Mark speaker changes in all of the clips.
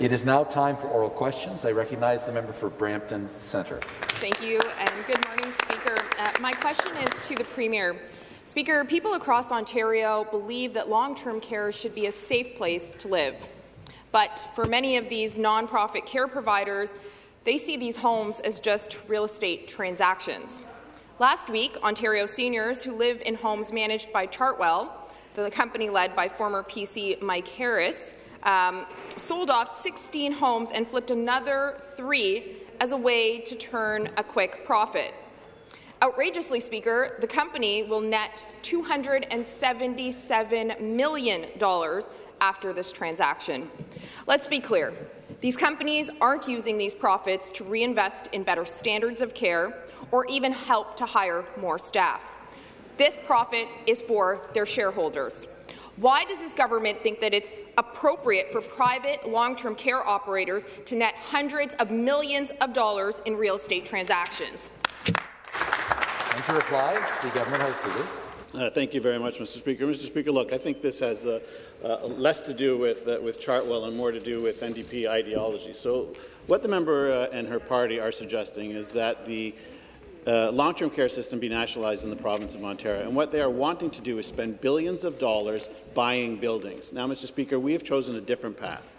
Speaker 1: It is now time for oral questions. I recognize the member for Brampton Centre.
Speaker 2: Thank you, and good morning, Speaker. Uh, my question is to the Premier. Speaker, people across Ontario believe that long-term care should be a safe place to live. But for many of these nonprofit care providers, they see these homes as just real estate transactions. Last week, Ontario seniors who live in homes managed by Chartwell, the company led by former PC Mike Harris, um, sold off 16 homes and flipped another three as a way to turn a quick profit. Outrageously, Speaker, the company will net $277 million after this transaction. Let's be clear. These companies aren't using these profits to reinvest in better standards of care or even help to hire more staff. This profit is for their shareholders. Why does this government think that it's appropriate for private long-term care operators to net hundreds of millions of dollars in real estate transactions?
Speaker 1: And to reply, the Government House Leader.
Speaker 3: Uh, thank you very much, Mr. Speaker. Mr. Speaker, look, I think this has uh, uh, less to do with, uh, with Chartwell and more to do with NDP ideology. So what the member uh, and her party are suggesting is that the uh, long-term care system be nationalized in the province of Ontario. And what they are wanting to do is spend billions of dollars buying buildings. Now, Mr. Speaker, we have chosen a different path.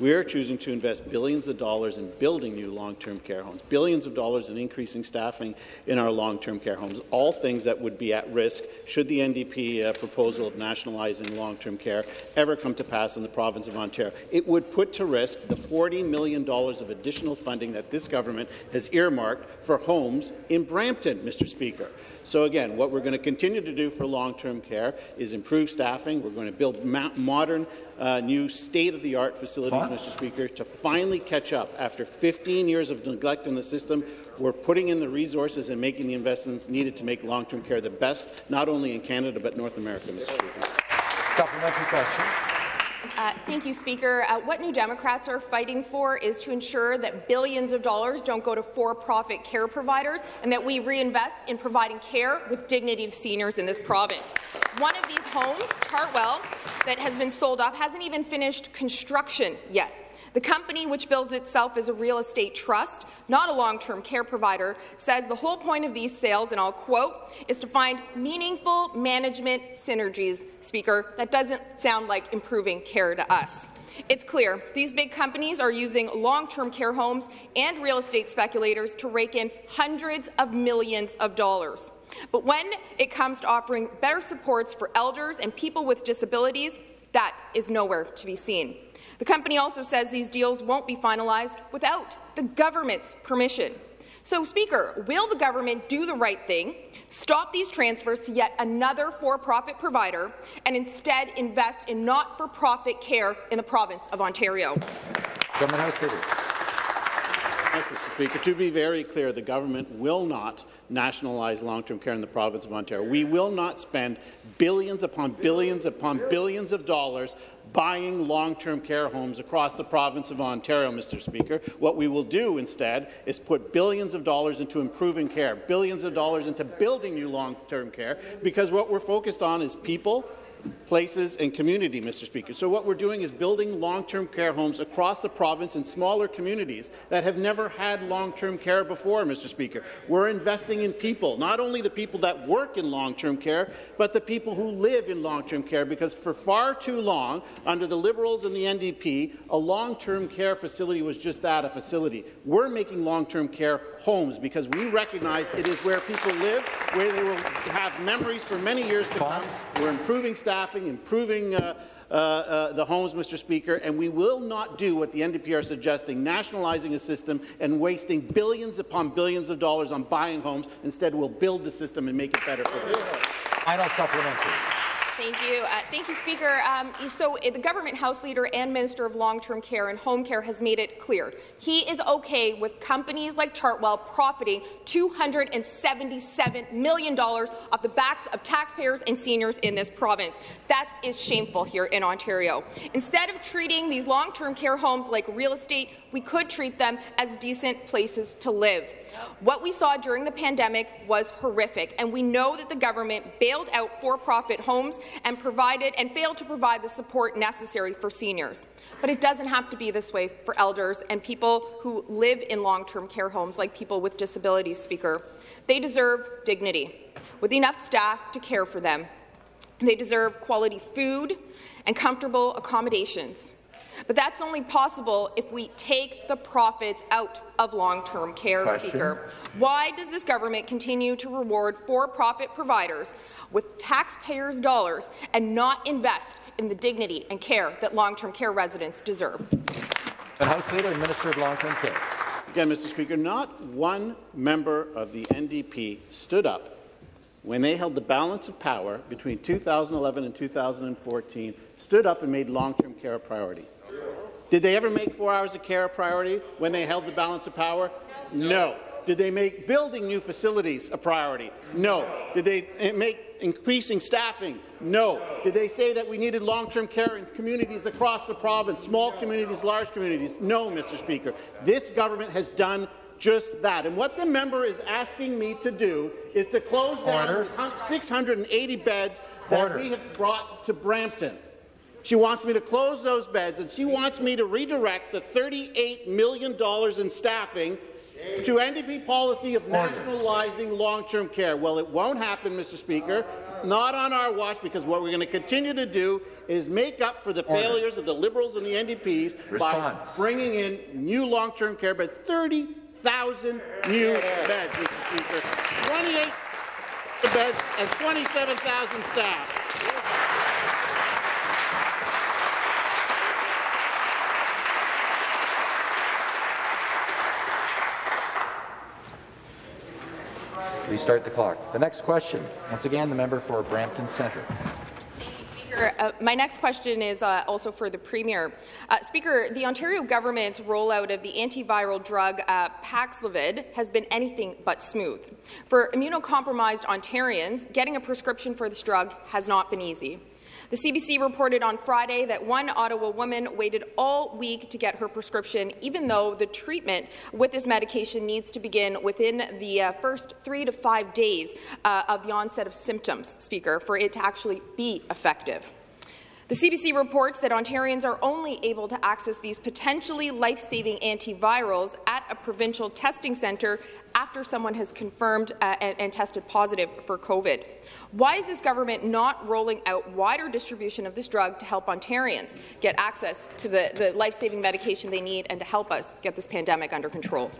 Speaker 3: We are choosing to invest billions of dollars in building new long-term care homes, billions of dollars in increasing staffing in our long-term care homes, all things that would be at risk should the NDP uh, proposal of nationalizing long-term care ever come to pass in the province of Ontario. It would put to risk the $40 million of additional funding that this government has earmarked for homes in Brampton, Mr. Speaker. So again, what we're going to continue to do for long-term care is improve staffing. We're going to build modern, uh, new state-of-the-art facilities, what? Mr. Speaker, to finally catch up. After 15 years of neglect in the system, we're putting in the resources and making the investments needed to make long-term care the best, not only in Canada, but North America, Mr. Speaker.
Speaker 1: Supplementary question.
Speaker 2: Uh, thank you, Speaker. Uh, what New Democrats are fighting for is to ensure that billions of dollars don't go to for-profit care providers and that we reinvest in providing care with dignity to seniors in this province. One of these homes, Chartwell, that has been sold off hasn't even finished construction yet. The company, which bills itself as a real estate trust, not a long-term care provider, says the whole point of these sales, and I'll quote, is to find meaningful management synergies, Speaker. That doesn't sound like improving care to us. It's clear these big companies are using long-term care homes and real estate speculators to rake in hundreds of millions of dollars. But when it comes to offering better supports for elders and people with disabilities, that is nowhere to be seen. The company also says these deals won't be finalized without the government's permission. So, Speaker, will the government do the right thing, stop these transfers to yet another for-profit provider, and instead invest in not-for-profit care in the province of Ontario?
Speaker 1: Government House.
Speaker 3: Thank you, Mr. Speaker. To be very clear, the government will not nationalize long-term care in the province of Ontario. We will not spend billions upon billions upon billions of dollars buying long-term care homes across the province of Ontario, Mr. Speaker. What we will do instead is put billions of dollars into improving care, billions of dollars into building new long-term care, because what we're focused on is people, places and community, Mr. Speaker. So what we're doing is building long-term care homes across the province in smaller communities that have never had long-term care before, Mr. Speaker. We're investing in people, not only the people that work in long-term care, but the people who live in long-term care, because for far too long, under the Liberals and the NDP, a long-term care facility was just that, a facility. We're making long-term care homes because we recognize it is where people live, where they will have memories for many years to come. We're improving staff staffing, improving uh, uh, uh, the homes, Mr. Speaker, and we will not do what the NDP are suggesting, nationalizing a system and wasting billions upon billions of dollars on buying homes. Instead, we'll build the system and make it better for people.
Speaker 1: Final supplementary.
Speaker 2: Thank you. Uh, thank you, Speaker. Um, so uh, the government House Leader and Minister of Long-Term Care and Home Care has made it clear he is okay with companies like Chartwell profiting $277 million off the backs of taxpayers and seniors in this province. That is shameful here in Ontario. Instead of treating these long-term care homes like real estate, we could treat them as decent places to live. What we saw during the pandemic was horrific, and we know that the government bailed out for-profit homes and provided and failed to provide the support necessary for seniors. But it doesn't have to be this way for elders and people who live in long-term care homes like people with disabilities, Speaker. They deserve dignity, with enough staff to care for them. They deserve quality food and comfortable accommodations. But that's only possible if we take the profits out of long-term care,
Speaker 1: Question.
Speaker 2: Speaker. Why does this government continue to reward for-profit providers with taxpayers' dollars and not invest in the dignity and care that long-term care residents deserve?
Speaker 1: And House Leader and Minister of Long-Term Care.
Speaker 3: Again, Mr. Speaker, not one member of the NDP stood up when they held the balance of power between 2011 and 2014, stood up and made long-term care a priority. Did they ever make four hours of care a priority when they held the balance of power? No. Did they make building new facilities a priority? No. Did they eh, make increasing staffing? No. Did they say that we needed long-term care in communities across the province, small communities, large communities? No, Mr. Speaker. This government has done just that. And what the member is asking me to do is to close
Speaker 1: Order.
Speaker 3: down 680 beds that
Speaker 1: Order.
Speaker 3: we have brought to Brampton. She wants me to close those beds, and she wants me to redirect the $38 million in staffing to NDP policy of nationalizing long-term care. Well, it won't happen, Mr. Speaker, not on our watch, because what we're going to continue to do is make up for the
Speaker 1: Order.
Speaker 3: failures of the Liberals and the NDPs by bringing in new long-term care beds, 30,000 new beds, Mr. Speaker, 28 beds and 27,000 staff.
Speaker 1: Restart the clock. The next question, once again, the member for Brampton Centre.
Speaker 2: Uh, my next question is uh, also for the Premier. Uh, Speaker, the Ontario government's rollout of the antiviral drug uh, Paxlovid has been anything but smooth. For immunocompromised Ontarians, getting a prescription for this drug has not been easy. The CBC reported on Friday that one Ottawa woman waited all week to get her prescription, even though the treatment with this medication needs to begin within the uh, first three to five days uh, of the onset of symptoms, Speaker, for it to actually be effective. The CBC reports that Ontarians are only able to access these potentially life-saving antivirals at a provincial testing centre after someone has confirmed uh, and, and tested positive for COVID. Why is this government not rolling out wider distribution of this drug to help Ontarians get access to the, the life-saving medication they need and to help us get this pandemic under control?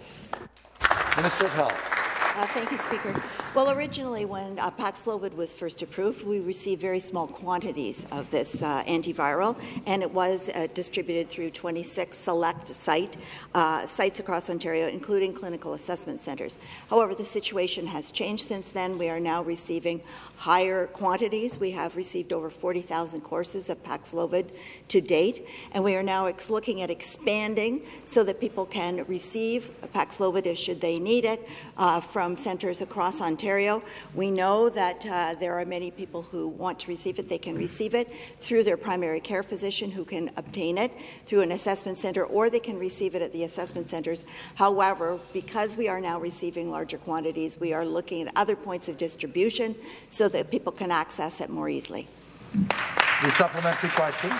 Speaker 1: Minister of Health.
Speaker 4: Uh, thank you, Speaker. Well, originally, when uh, Paxlovid was first approved, we received very small quantities of this uh, antiviral, and it was uh, distributed through 26 select site uh, sites across Ontario, including clinical assessment centres. However, the situation has changed since then. We are now receiving higher quantities. We have received over 40,000 courses of Paxlovid to date, and we are now looking at expanding so that people can receive Paxlovid should they need it uh, from centres across Ontario. We know that uh, there are many people who want to receive it. They can receive it through their primary care physician who can obtain it through an assessment centre, or they can receive it at the assessment centres. However, because we are now receiving larger quantities, we are looking at other points of distribution so that people can access it more easily.
Speaker 1: The supplementary question.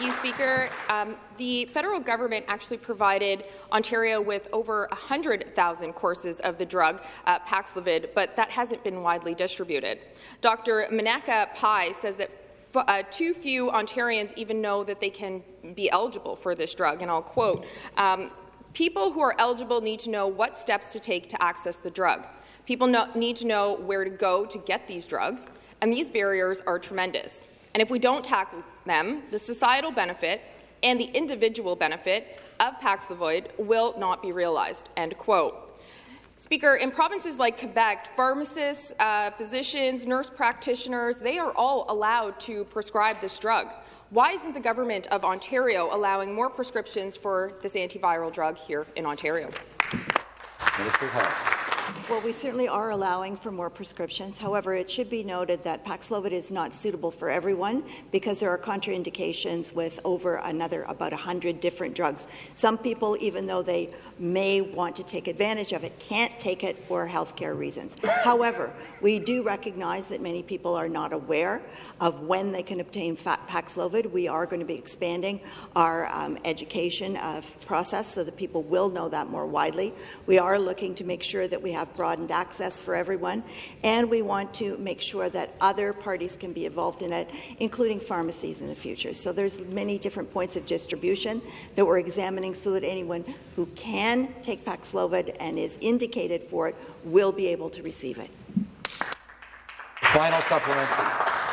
Speaker 2: You, Speaker. Um, the federal government actually provided Ontario with over 100,000 courses of the drug uh, Paxlovid, but that hasn't been widely distributed. Dr. Madhukar Pai says that uh, too few Ontarians even know that they can be eligible for this drug, and I'll quote, um, people who are eligible need to know what steps to take to access the drug. People need to know where to go to get these drugs, and these barriers are tremendous. And if we don't tackle them, the societal benefit and the individual benefit of Paxlovid will not be realized. End quote. Speaker, in provinces like Quebec, pharmacists, uh, physicians, nurse practitioners, they are all allowed to prescribe this drug. Why isn't the government of Ontario allowing more prescriptions for this antiviral drug here in Ontario?
Speaker 1: Minister.
Speaker 4: Well, we certainly are allowing for more prescriptions. However, it should be noted that Paxlovid is not suitable for everyone because there are contraindications with over another about 100 different drugs. Some people, even though they may want to take advantage of it, can't take it for healthcare reasons. However, we do recognize that many people are not aware of when they can obtain Paxlovid. We are going to be expanding our um, education process so that people will know that more widely. We are looking to make sure that we have broadened access for everyone, and we want to make sure that other parties can be involved in it, including pharmacies in the future. So there's many different points of distribution that we're examining so that anyone who can take Paxlovid and is indicated for it will be able to receive it.
Speaker 1: Final supplementary.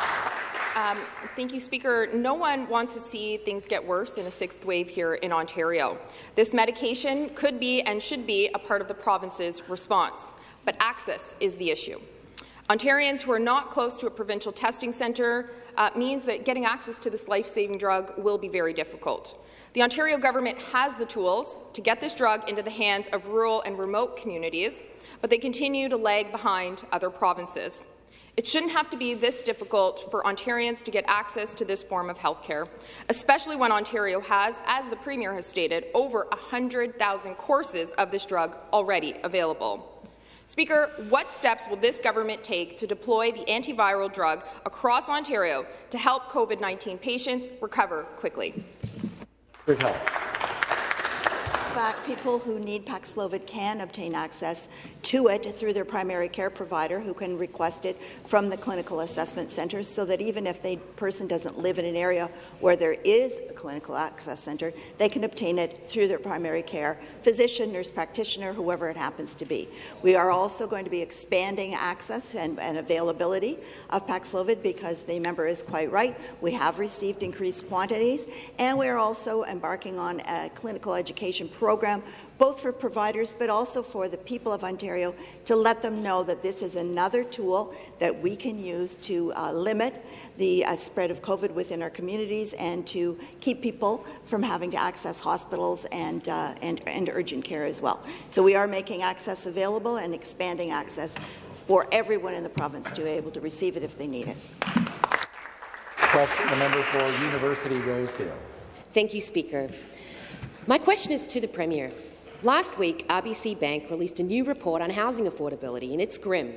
Speaker 2: Um, thank you, Speaker. No one wants to see things get worse in a sixth wave here in Ontario. This medication could be and should be a part of the province's response but access is the issue. Ontarians who are not close to a provincial testing centre uh, means that getting access to this life-saving drug will be very difficult. The Ontario government has the tools to get this drug into the hands of rural and remote communities, but they continue to lag behind other provinces. It shouldn't have to be this difficult for Ontarians to get access to this form of health care, especially when Ontario has, as the Premier has stated, over 100,000 courses of this drug already available. Speaker, what steps will this government take to deploy the antiviral drug across Ontario to help COVID-19 patients recover quickly?
Speaker 1: Good health
Speaker 4: fact, people who need Paxlovid can obtain access to it through their primary care provider who can request it from the clinical assessment centres so that even if the person doesn't live in an area where there is a clinical access centre, they can obtain it through their primary care physician, nurse practitioner, whoever it happens to be. We are also going to be expanding access and, and availability of Paxlovid because the member is quite right. We have received increased quantities and we are also embarking on a clinical education program program, both for providers but also for the people of Ontario, to let them know that this is another tool that we can use to uh, limit the uh, spread of COVID within our communities and to keep people from having to access hospitals and, uh, and, and urgent care as well. So we are making access available and expanding access for everyone in the province to be able to receive it if they need it.
Speaker 1: Question, the member for University Rosedale.
Speaker 5: Thank you, Speaker. My question is to the Premier. Last week, RBC Bank released a new report on housing affordability, and it's grim.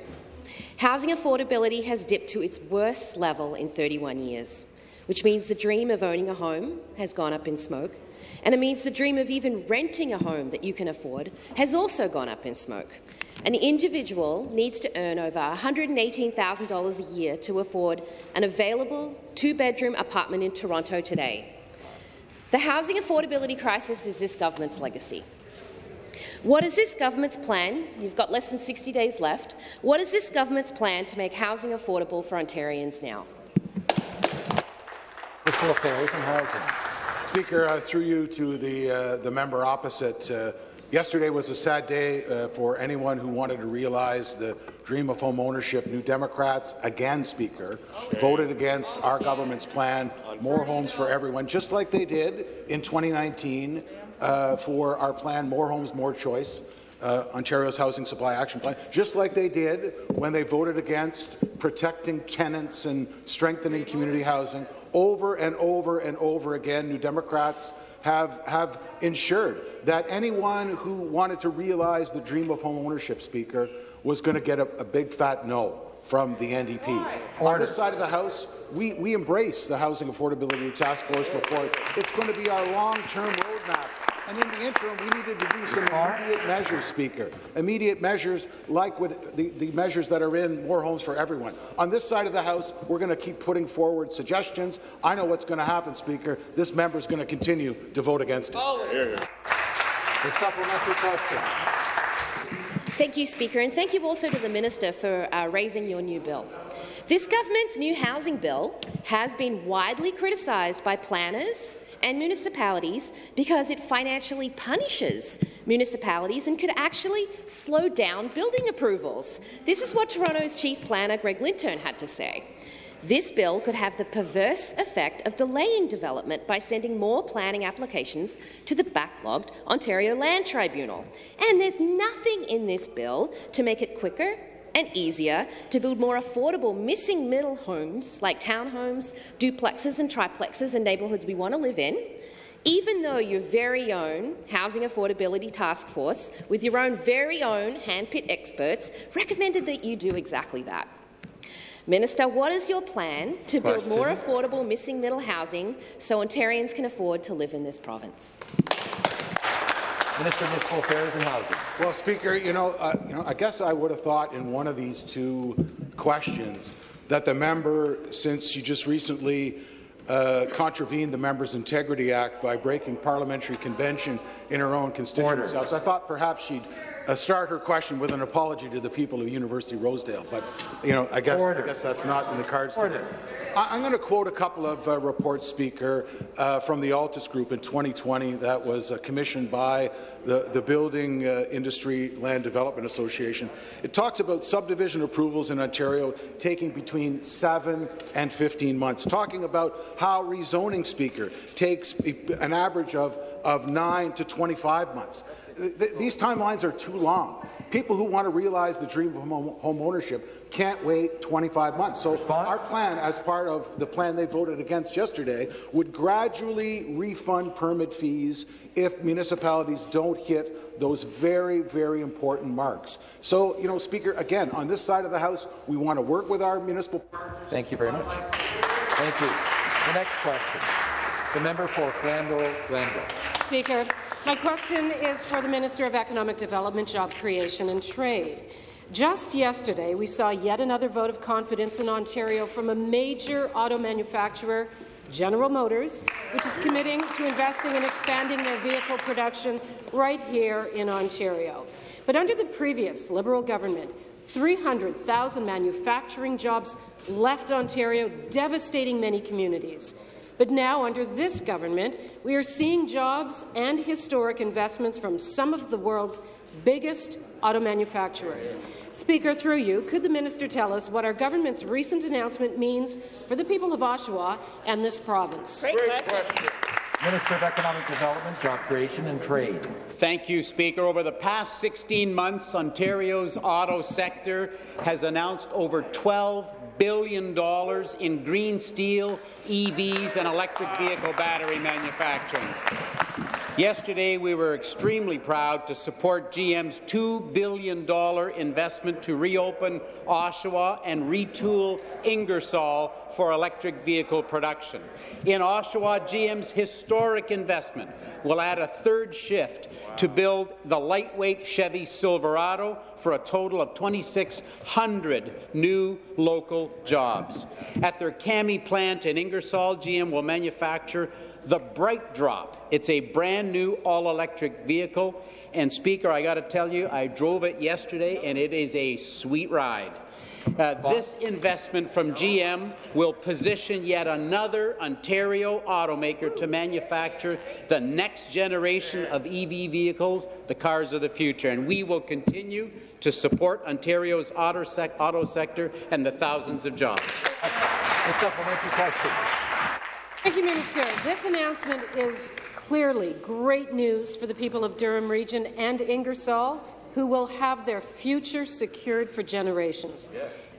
Speaker 5: Housing affordability has dipped to its worst level in 31 years, which means the dream of owning a home has gone up in smoke, and it means the dream of even renting a home that you can afford has also gone up in smoke. An individual needs to earn over $118,000 a year to afford an available two-bedroom apartment in Toronto today. The housing affordability crisis is this government's legacy. What is this government's plan? You've got less than 60 days left. What is this government's plan to make housing affordable for Ontarians now?
Speaker 1: Housing.
Speaker 6: Speaker, uh, through you to the, uh, the member opposite, uh, Yesterday was a sad day uh, for anyone who wanted to realize the dream of home ownership. New Democrats, again, Speaker, okay. voted against our government's plan, More Homes for Everyone, just like they did in 2019 uh, for our plan, More Homes, More Choice. Uh, Ontario's Housing Supply Action Plan, just like they did when they voted against protecting tenants and strengthening community housing. Over and over and over again, New Democrats have, have ensured that anyone who wanted to realize the dream of home ownership, Speaker, was going to get a, a, big fat no from the NDP. Order. On this side of the House, we, we embrace the Housing Affordability Task Force report. It's going to be our long-term roadmap and in the interim, we needed to do some immediate measures, Speaker. Immediate measures like what the, the measures that are in More Homes for Everyone. On this side of the House, we're going to keep putting forward suggestions. I know what's going to happen, Speaker. This member is going to continue to vote against it.
Speaker 1: The supplementary question.
Speaker 5: Thank you, Speaker, and thank you also to the Minister for uh, raising your new bill. This government's new housing bill has been widely criticised by planners, and municipalities because it financially punishes municipalities and could actually slow down building approvals. This is what Toronto's chief planner, Greg Lintern, had to say. This bill could have the perverse effect of delaying development by sending more planning applications to the backlogged Ontario Land Tribunal. And there's nothing in this bill to make it quicker and easier to build more affordable missing middle homes like townhomes, duplexes and triplexes in neighbourhoods we want to live in, even though your very own Housing Affordability Task Force, with your own very own handpicked experts, recommended that you do exactly that. Minister, what is your plan to build more affordable missing middle housing so Ontarians can afford to live in this province?
Speaker 1: Minister of Municipal Affairs and Housing.
Speaker 6: Well, Speaker, you know, uh, you know, I guess I would have thought in one of these two questions that the member, since she just recently uh, contravened the Members' Integrity Act by breaking parliamentary convention in her own constituency. So I thought perhaps she'd uh, start her question with an apology to the people of University Rosedale, but you know, I guess I guess that's not in the cards
Speaker 1: Order.
Speaker 6: today. I'm going to quote a couple of uh, reports, Speaker, uh, from the Altus Group in 2020 that was uh, commissioned by the, the Building uh, Industry Land Development Association. It talks about subdivision approvals in Ontario taking between 7 and 15 months, talking about how rezoning, Speaker, takes an average of, of 9 to 25 months. Th- th- These timelines are too long. People who want to realize the dream of home ownership can't wait 25 months. So
Speaker 1: Response?
Speaker 6: our plan, as part of the plan they voted against yesterday, would gradually refund permit fees if municipalities don't hit those very, very important marks. So, you know, Speaker, again, on this side of the House, we want to work with our municipal partners.
Speaker 1: Thank you very much. Thank you. The next question. The member for Glanville, Glanville.
Speaker 7: Speaker, my question is for the Minister of Economic Development, Job Creation and Trade. Just yesterday, we saw yet another vote of confidence in Ontario from a major auto manufacturer, General Motors, which is committing to investing and expanding their vehicle production right here in Ontario. But under the previous Liberal government, 300,000 manufacturing jobs left Ontario, devastating many communities. But now, under this government, we are seeing jobs and historic investments from some of the world's biggest auto manufacturers. Speaker, through you, could the minister tell us what our government's recent announcement means for the people of Oshawa and this province?
Speaker 1: Minister of Economic Development, Job Creation and Trade.
Speaker 8: Thank you, Speaker. Over the past 16 months, Ontario's auto sector has announced over $12 billion in green steel, EVs, and electric vehicle battery manufacturing. Yesterday, we were extremely proud to support GM's $2 billion investment to reopen Oshawa and retool Ingersoll for electric vehicle production. In Oshawa, GM's historic investment will add a third shift to build the lightweight Chevy Silverado for a total of 2,600 new local jobs. At their Cami plant in Ingersoll, GM will manufacture the BrightDrop. It's a brand new all-electric vehicle. And Speaker, I got to tell you, I drove it yesterday, and it is a sweet ride. Uh, this investment from GM will position yet another Ontario automaker to manufacture the next generation of EV vehicles, the cars of the future. And we will continue to support Ontario's auto, sec auto sector and the thousands of jobs.
Speaker 1: A supplementary question.
Speaker 7: Thank you, Minister. This announcement is clearly great news for the people of Durham Region and Ingersoll, who will have their future secured for generations.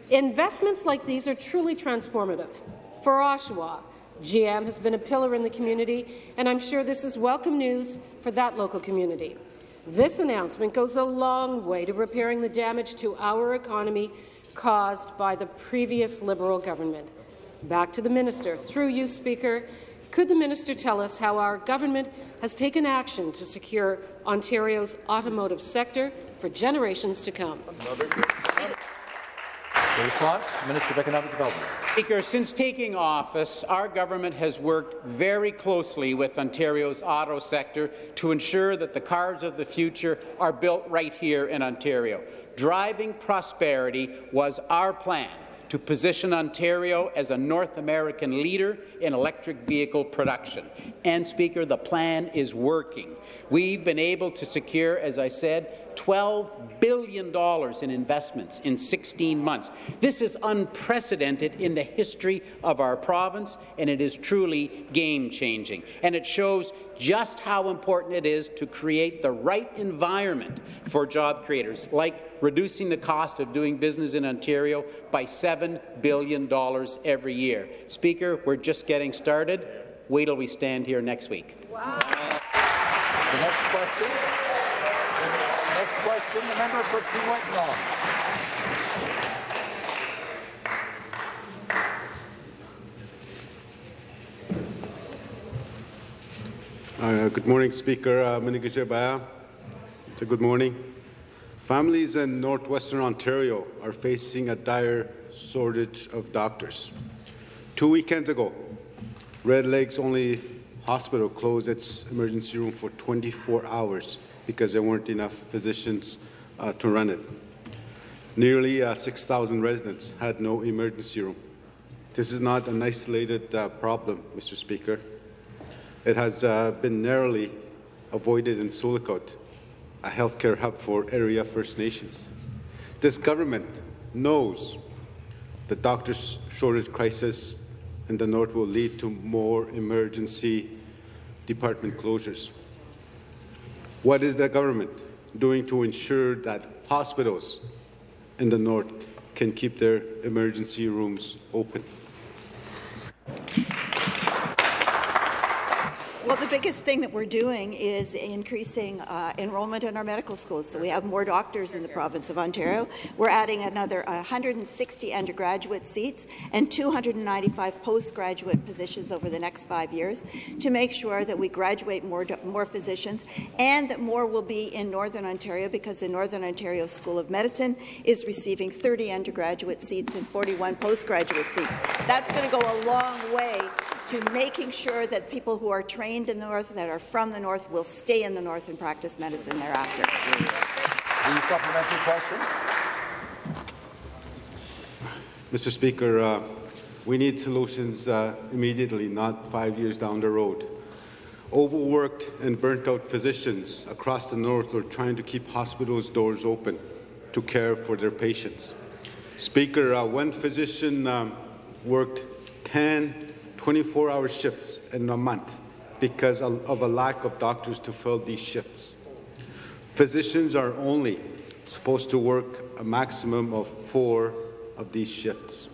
Speaker 7: Investments like these are truly transformative. For Oshawa, GM has been a pillar in the community, and I'm sure this is welcome news for that local community. This announcement goes a long way to repairing the damage to our economy caused by the previous Liberal government. Back to the minister. Through you, Speaker, could the minister tell us how our government has taken action to secure Ontario's automotive sector for generations to come?
Speaker 1: The response, Minister of Economic Development.
Speaker 8: Speaker, since taking office, our government has worked very closely with Ontario's auto sector to ensure that the cars of the future are built right here in Ontario. Driving prosperity was our plan to position Ontario as a North American leader in electric vehicle production. And, Speaker, the plan is working. We've been able to secure, as I said, $12 billion in investments in 16 months. This is unprecedented in the history of our province, and it is truly game-changing. And it shows just how important it is to create the right environment for job creators, like reducing the cost of doing business in Ontario by $7 billion every year. Speaker, we're just getting started. Wait till we stand here next week. Wow.
Speaker 1: The next question. The next question, the member for Kiiwetinoong
Speaker 9: Uh, good morning, Speaker uh, Good morning. Families in northwestern Ontario are facing a dire shortage of doctors. Two weekends ago, Red Lakes only hospital closed its emergency room for 24 hours because there weren't enough physicians uh, to run it. Nearly uh, 6,000 residents had no emergency room. This is not an isolated uh, problem, Mr. Speaker. It has uh, been narrowly avoided in Sioux Lookout, a healthcare hub for area First Nations. This government knows the doctors' shortage crisis in the north will lead to more emergency department closures. What is the government doing to ensure that hospitals in the north can keep their emergency rooms open?
Speaker 4: Well, the biggest thing that we're doing is increasing uh, enrollment in our medical schools. So we have more doctors in the province of Ontario. We're adding another 160 undergraduate seats and 295 postgraduate positions over the next five years to make sure that we graduate more, more physicians and that more will be in Northern Ontario because the Northern Ontario School of Medicine is receiving 30 undergraduate seats and 41 postgraduate seats. That's going to go a long way to making sure that people who are trained in the North, that are from the North, will stay in the North and practice medicine thereafter.
Speaker 1: The supplementary question.
Speaker 9: Mr. Speaker, uh, we need solutions uh, immediately, not five years down the road. Overworked and burnt-out physicians across the North are trying to keep hospitals' doors open to care for their patients. Speaker, uh, one physician um, worked 10 24-hour shifts in a month because of a lack of doctors to fill these shifts. Physicians are only supposed to work a maximum of four of these shifts.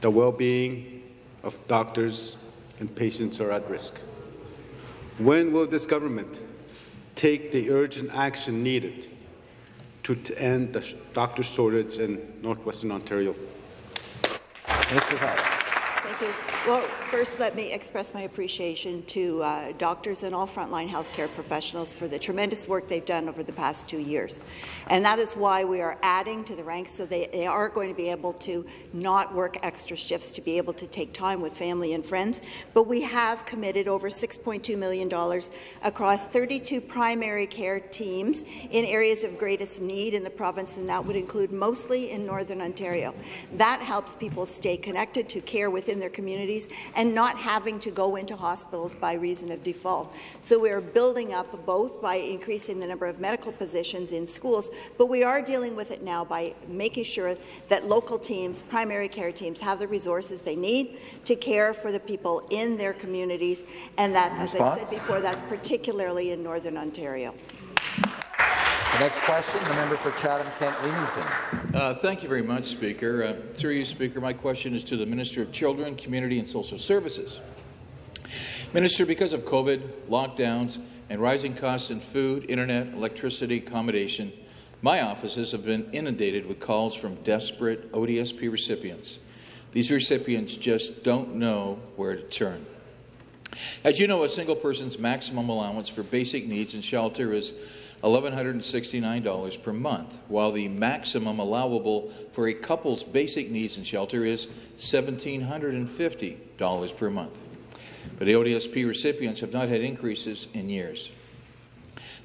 Speaker 9: The well-being of doctors and patients are at risk. When will this government take the urgent action needed to end the doctor shortage in northwestern Ontario?
Speaker 1: Mr.
Speaker 4: Thank you. Well, first, let me express my appreciation to uh, doctors and all frontline healthcare professionals for the tremendous work they've done over the past two years. And that is why we are adding to the ranks so they, they are going to be able to not work extra shifts to be able to take time with family and friends. But we have committed over $6.2 million across 32 primary care teams in areas of greatest need in the province, and that would include mostly in Northern Ontario. That helps people stay connected to care within their communities and not having to go into hospitals by reason of default. So we are building up both by increasing the number of medical positions in schools, but we are dealing with it now by making sure that local teams, primary care teams, have the resources they need to care for the people in their communities, and that, as I said before, that's particularly in Northern Ontario.
Speaker 1: The next question, the member for Chatham-Kent Leamington.
Speaker 10: Uh, thank you very much, Speaker. Uh, through you, Speaker, my question is to the Minister of Children, Community and Social Services. Minister, because of COVID, lockdowns, and rising costs in food, internet, electricity, accommodation, my offices have been inundated with calls from desperate ODSP recipients. These recipients just don't know where to turn. As you know, a single person's maximum allowance for basic needs and shelter is $1,169 per month, while the maximum allowable for a couple's basic needs and shelter is $1,750 per month. But the ODSP recipients have not had increases in years.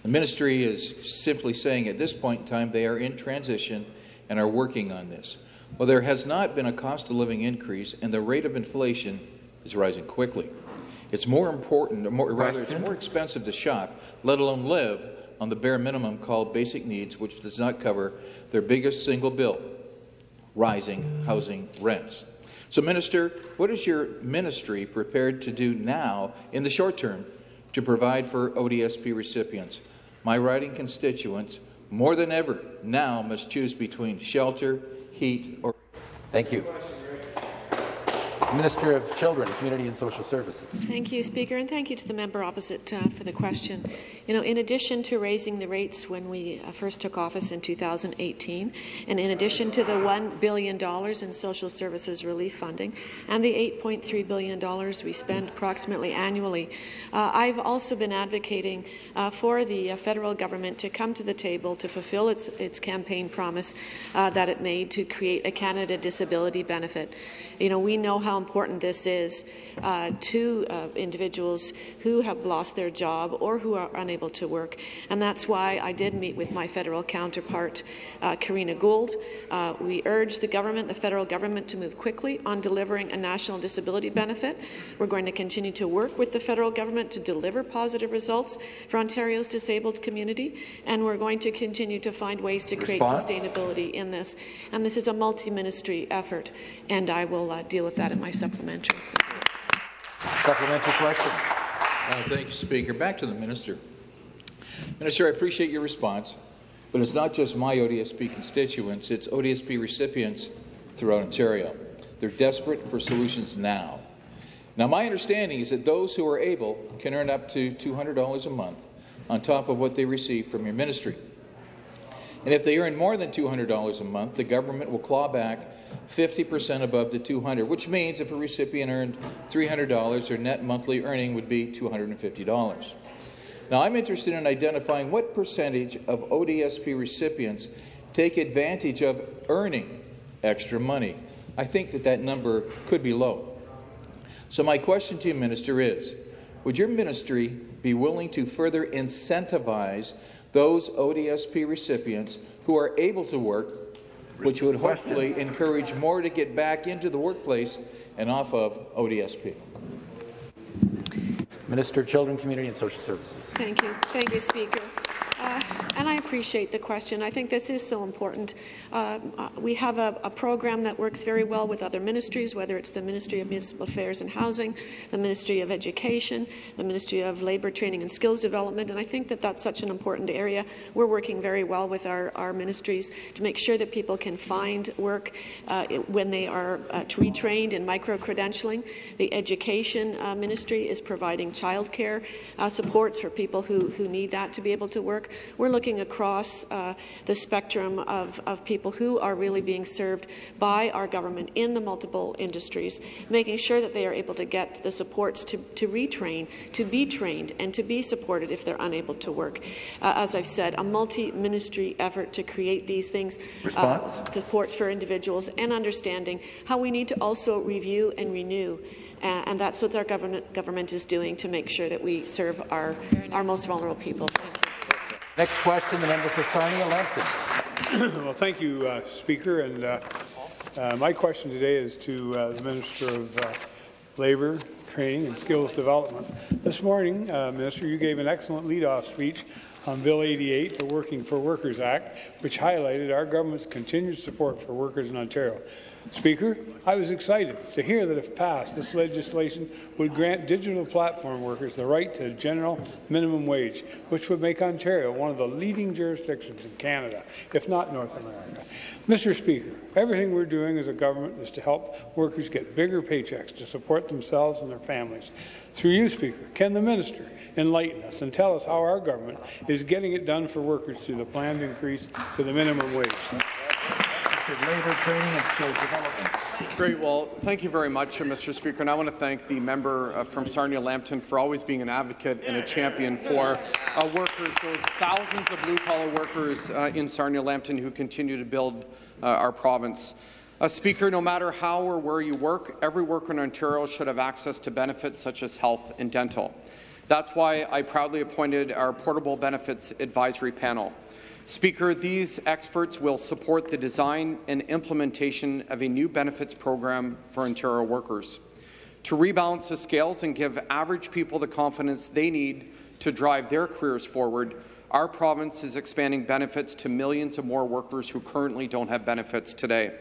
Speaker 10: The ministry is simply saying at this point in time they are in transition and are working on this. Well, there has not been a cost of living increase, and the rate of inflation is rising quickly. It's more important, or more, rather, it's more expensive to shop, let alone live, on the bare minimum called basic needs, which does not cover their biggest single bill, rising housing rents. So, Minister, what is your ministry prepared to do now, in the short term, to provide for ODSP recipients? My riding constituents, more than ever, now must choose between shelter, heat, or.
Speaker 1: Thank you. Minister of Children, Community and Social Services.
Speaker 11: Thank you, Speaker, and thank you to the member opposite uh, for the question. You know, in addition to raising the rates when we uh, first took office in 2018, and in addition to the $1 billion in social services relief funding and the $8.3 billion we spend approximately annually, uh, I've also been advocating uh, for the uh, federal government to come to the table to fulfill its, its campaign promise uh, that it made to create a Canada Disability Benefit. You know, we know how important this is uh, to uh, individuals who have lost their job or who are unable to work. And that's why I did meet with my federal counterpart, uh, Karina Gould. Uh, we urge the government, the federal government, to move quickly on delivering a national disability benefit. We're going to continue to work with the federal government to deliver positive results for Ontario's disabled community, and we're going to continue to find ways to create
Speaker 1: Response?
Speaker 11: sustainability in this. And this is a multi-ministry effort, and I will uh, deal with that in my supplementary.
Speaker 1: Supplementary question.
Speaker 10: Uh, thank you, Speaker. Back to the minister. Minister, I appreciate your response, but it's not just my ODSP constituents, it's ODSP recipients throughout Ontario. They're desperate for solutions now. Now, my understanding is that those who are able can earn up to $200 a month on top of what they receive from your ministry. And if they earn more than $200 a month, the government will claw back 50% above the 200, which means if a recipient earned $300, their net monthly earning would be $250. Now, I'm interested in identifying what percentage of ODSP recipients take advantage of earning extra money. I think that that number could be low. So my question to you, Minister, is, would your ministry be willing to further incentivize those ODSP recipients who are able to work, which would hopefully encourage more to get back into the workplace and off of ODSP?
Speaker 1: Minister of Children, Community and Social Services.
Speaker 11: Thank you. Thank you, Speaker. Uh, and I appreciate the question. I think this is so important. Uh, uh, we have a, a, program that works very well with other ministries, whether it's the Ministry of Municipal Affairs and Housing, the Ministry of Education, the Ministry of Labour, Training and Skills Development, and I think that that's such an important area. We're working very well with our, our ministries to make sure that people can find work uh, when they are uh, retrained in micro-credentialing. The Education uh, Ministry is providing childcare supports for people who, who need that to be able to work. We're looking across uh, the spectrum of, of people who are really being served by our government in the multiple industries, making sure that they are able to get the supports to, to retrain, to be trained, and to be supported if they're unable to work. Uh, as I've said, a multi-ministry effort to create these things, uh, supports for individuals, and understanding how we need to also review and renew uh, and that's what our government, government is doing to make sure that we serve our, our most vulnerable people.
Speaker 1: Next question, the member for Sarnia Lambton.
Speaker 12: well, thank you, uh, Speaker. And uh, uh, my question today is to uh, the Minister of uh, Labour, Training and Skills Development. This morning, uh, Minister, you gave an excellent lead-off speech on Bill 88, the Working for Workers Act, which highlighted our government's continued support for workers in Ontario. Speaker, I was excited to hear that if passed, this legislation would grant digital platform workers the right to a general minimum wage, which would make Ontario one of the leading jurisdictions in Canada, if not North America. Mr. Speaker, everything we're doing as a government is to help workers get bigger paychecks to support themselves and their families. Through you, Speaker, can the minister enlighten us and tell us how our government is getting it done for workers through the planned increase to the minimum wage?
Speaker 1: Labour Training and Skills Development.
Speaker 13: Great. Well, thank you very much, uh, Mr. Speaker. And I want to thank the member uh, from Sarnia Lambton for always being an advocate and a champion for uh, workers, those thousands of blue-collar workers uh, in Sarnia Lambton who continue to build uh, our province. Uh, Speaker, no matter how or where you work, every worker in Ontario should have access to benefits such as health and dental. That's why I proudly appointed our Portable Benefits Advisory Panel. Speaker, these experts will support the design and implementation of a new benefits program for Ontario workers. To rebalance the scales and give average people the confidence they need to drive their careers forward, our province is expanding benefits to millions of more workers who currently don't have benefits today.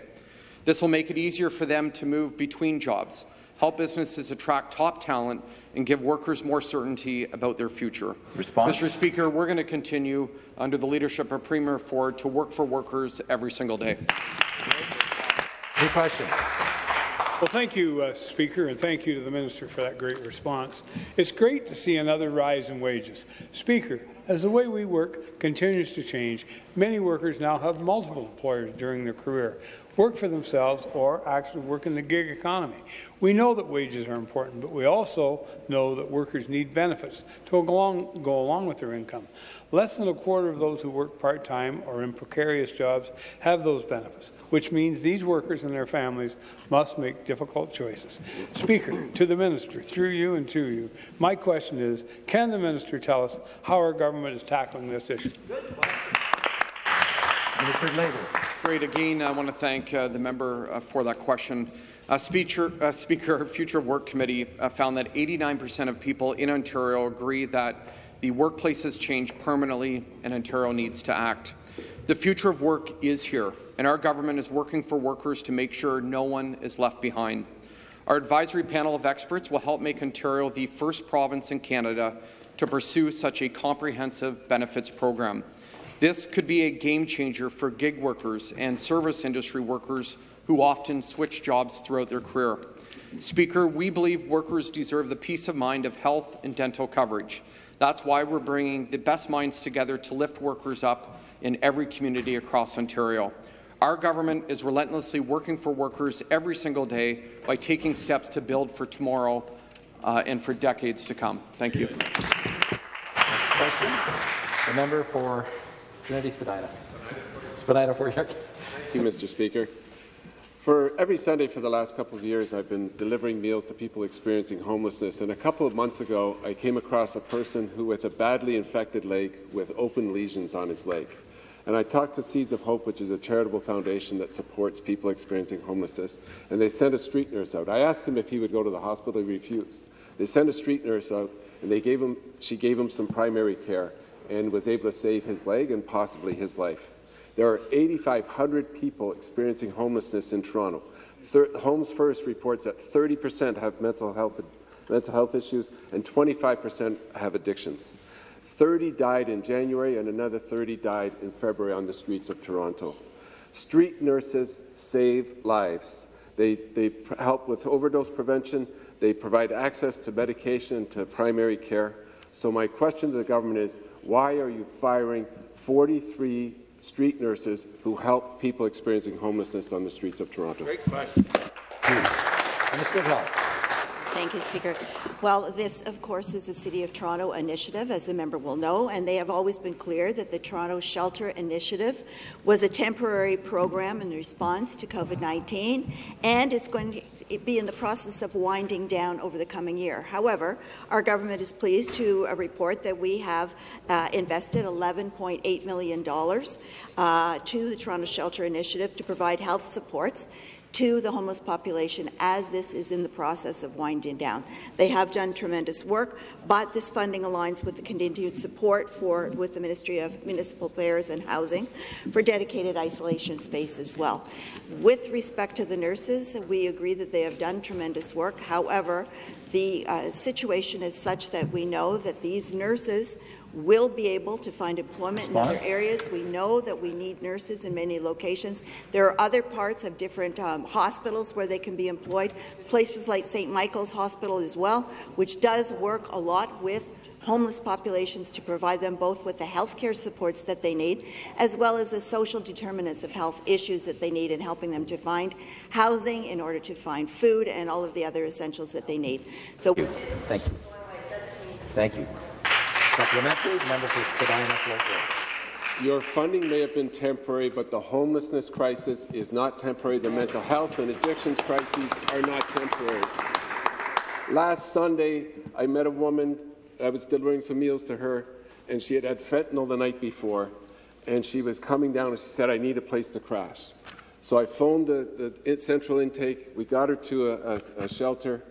Speaker 13: This will make it easier for them to move between jobs, help businesses attract top talent, and give workers more certainty about their future.
Speaker 1: Response?
Speaker 13: Mr. Speaker, we're going to continue under the leadership of Premier Ford to work for workers every single day.
Speaker 1: Any questions?
Speaker 12: Well, thank you, uh, Speaker, and thank you to the Minister for that great response. It's great to see another rise in wages. Speaker, as the way we work continues to change, many workers now have multiple employers during their career, work for themselves, or actually work in the gig economy. We know that wages are important, but we also know that workers need benefits to go along, with their income. Less than a quarter of those who work part-time or in precarious jobs have those benefits, which means these workers and their families must make difficult choices. Speaker, to the Minister, through you and to you, my question is, can the Minister tell us how our government is tackling this issue?
Speaker 1: Minister of Labour.
Speaker 13: Great. Again, I want to thank uh, the member uh, for that question. Uh, speaker, uh, Speaker, Future of Work Committee uh, found that 89% of people in Ontario agree that the workplace has changed permanently and Ontario needs to act. The future of work is here, and our government is working for workers to make sure no one is left behind. Our advisory panel of experts will help make Ontario the first province in Canada to pursue such a comprehensive benefits program. This could be a game changer for gig workers and service industry workers who often switch jobs throughout their career. Speaker, we believe workers deserve the peace of mind of health and dental coverage. That's why we're bringing the best minds together to lift workers up in every community across Ontario. Our government is relentlessly working for workers every single day by taking steps to build for tomorrow uh, and for decades to come. Thank you.
Speaker 1: Question? The member for Trinity Spadina. Spadina Fort York.
Speaker 14: Thank you, Mr. Speaker. For every Sunday for the last couple of years, I've been delivering meals to people experiencing homelessness. And a couple of months ago, I came across a person who, with a badly infected leg, with open lesions on his leg. And I talked to Seeds of Hope, which is a charitable foundation that supports people experiencing homelessness, and they sent a street nurse out. I asked him if he would go to the hospital. He refused. They sent a street nurse out, and they gave him, she gave him some primary care and was able to save his leg and possibly his life. There are 8,500 people experiencing homelessness in Toronto. Thir Homes First reports that 30% have mental health, mental health issues and 25% have addictions. 30 died in January and another 30 died in February on the streets of Toronto. Street nurses save lives. They, they help with overdose prevention. They provide access to medication, to primary care. So my question to the government is, why are you firing 43 street nurses who help people experiencing homelessness on the streets of Toronto?
Speaker 1: Great question. Minister of Health.
Speaker 4: Thank you, Speaker. Well, this, of course, is a City of Toronto initiative, as the member will know, and they have always been clear that the Toronto Shelter Initiative was a temporary program in response to COVID-19 and is going to be in the process of winding down over the coming year. However, our government is pleased to uh, report that we have uh, invested $11.8 million uh, to the Toronto Shelter Initiative to provide health supports to the homeless population as this is in the process of winding down. They have done tremendous work, but this funding aligns with the continued support for with the Ministry of Municipal Affairs and Housing for dedicated isolation space as well. With respect to the nurses, we agree that they have done tremendous work. However, the uh, situation is such that we know that these nurses will be able to find employment Response. in other areas. We know that we need nurses in many locations. There are other parts of different um, hospitals where they can be employed, places like St. Michael's Hospital as well, which does work a lot with homeless populations to provide them both with the health care supports that they need, as well as the social determinants of health issues that they need in helping them to find housing in order to find food and all of the other essentials that they need. So,
Speaker 1: Thank you. Thank you. Supplementary, member for Spadina,
Speaker 14: Your funding may have been temporary, but the homelessness crisis is not temporary. The mental health and addictions crises are not temporary. Last Sunday, I met a woman I was delivering some meals to her, and she had had fentanyl the night before, and she was coming down and she said, I need a place to crash. So I phoned the, the central intake. We got her to a, a, a shelter,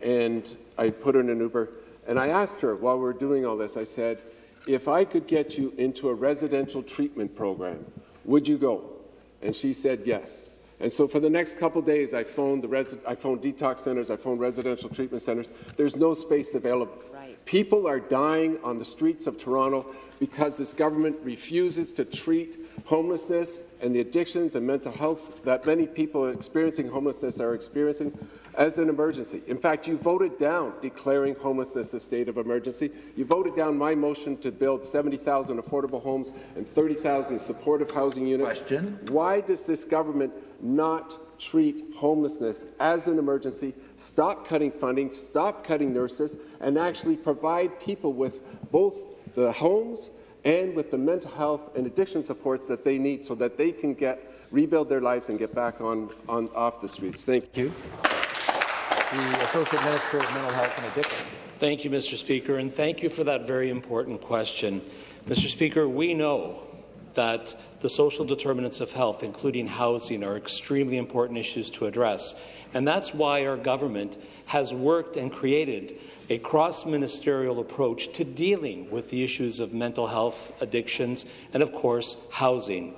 Speaker 14: and I put her in an Uber. And I asked her while we were doing all this, I said, if I could get you into a residential treatment program, would you go? And she said yes. And so for the next couple days, I phoned the I phoned detox centers, I phoned residential treatment centers. There's no space available. People are dying on the streets of Toronto because this government refuses to treat homelessness and the addictions and mental health that many people experiencing homelessness are experiencing as an emergency. In fact, you voted down declaring homelessness a state of emergency. You voted down my motion to build 70,000 affordable homes and 30,000 supportive housing units.
Speaker 1: Question.
Speaker 14: Why does this government not treat homelessness as an emergency, stop cutting funding, stop cutting nurses, and actually provide people with both the homes and with the mental health and addiction supports that they need so that they can get rebuild their lives and get back on, on off the streets. Thank
Speaker 1: you. The Associate Minister of Mental Health and Addiction.
Speaker 15: Thank you, Mr. Speaker, and thank you for that very important question. Mr. Speaker, we know that the social determinants of health, including housing, are extremely important issues to address. And that's why our government has worked and created a cross-ministerial approach to dealing with the issues of mental health, addictions, and, of course, housing.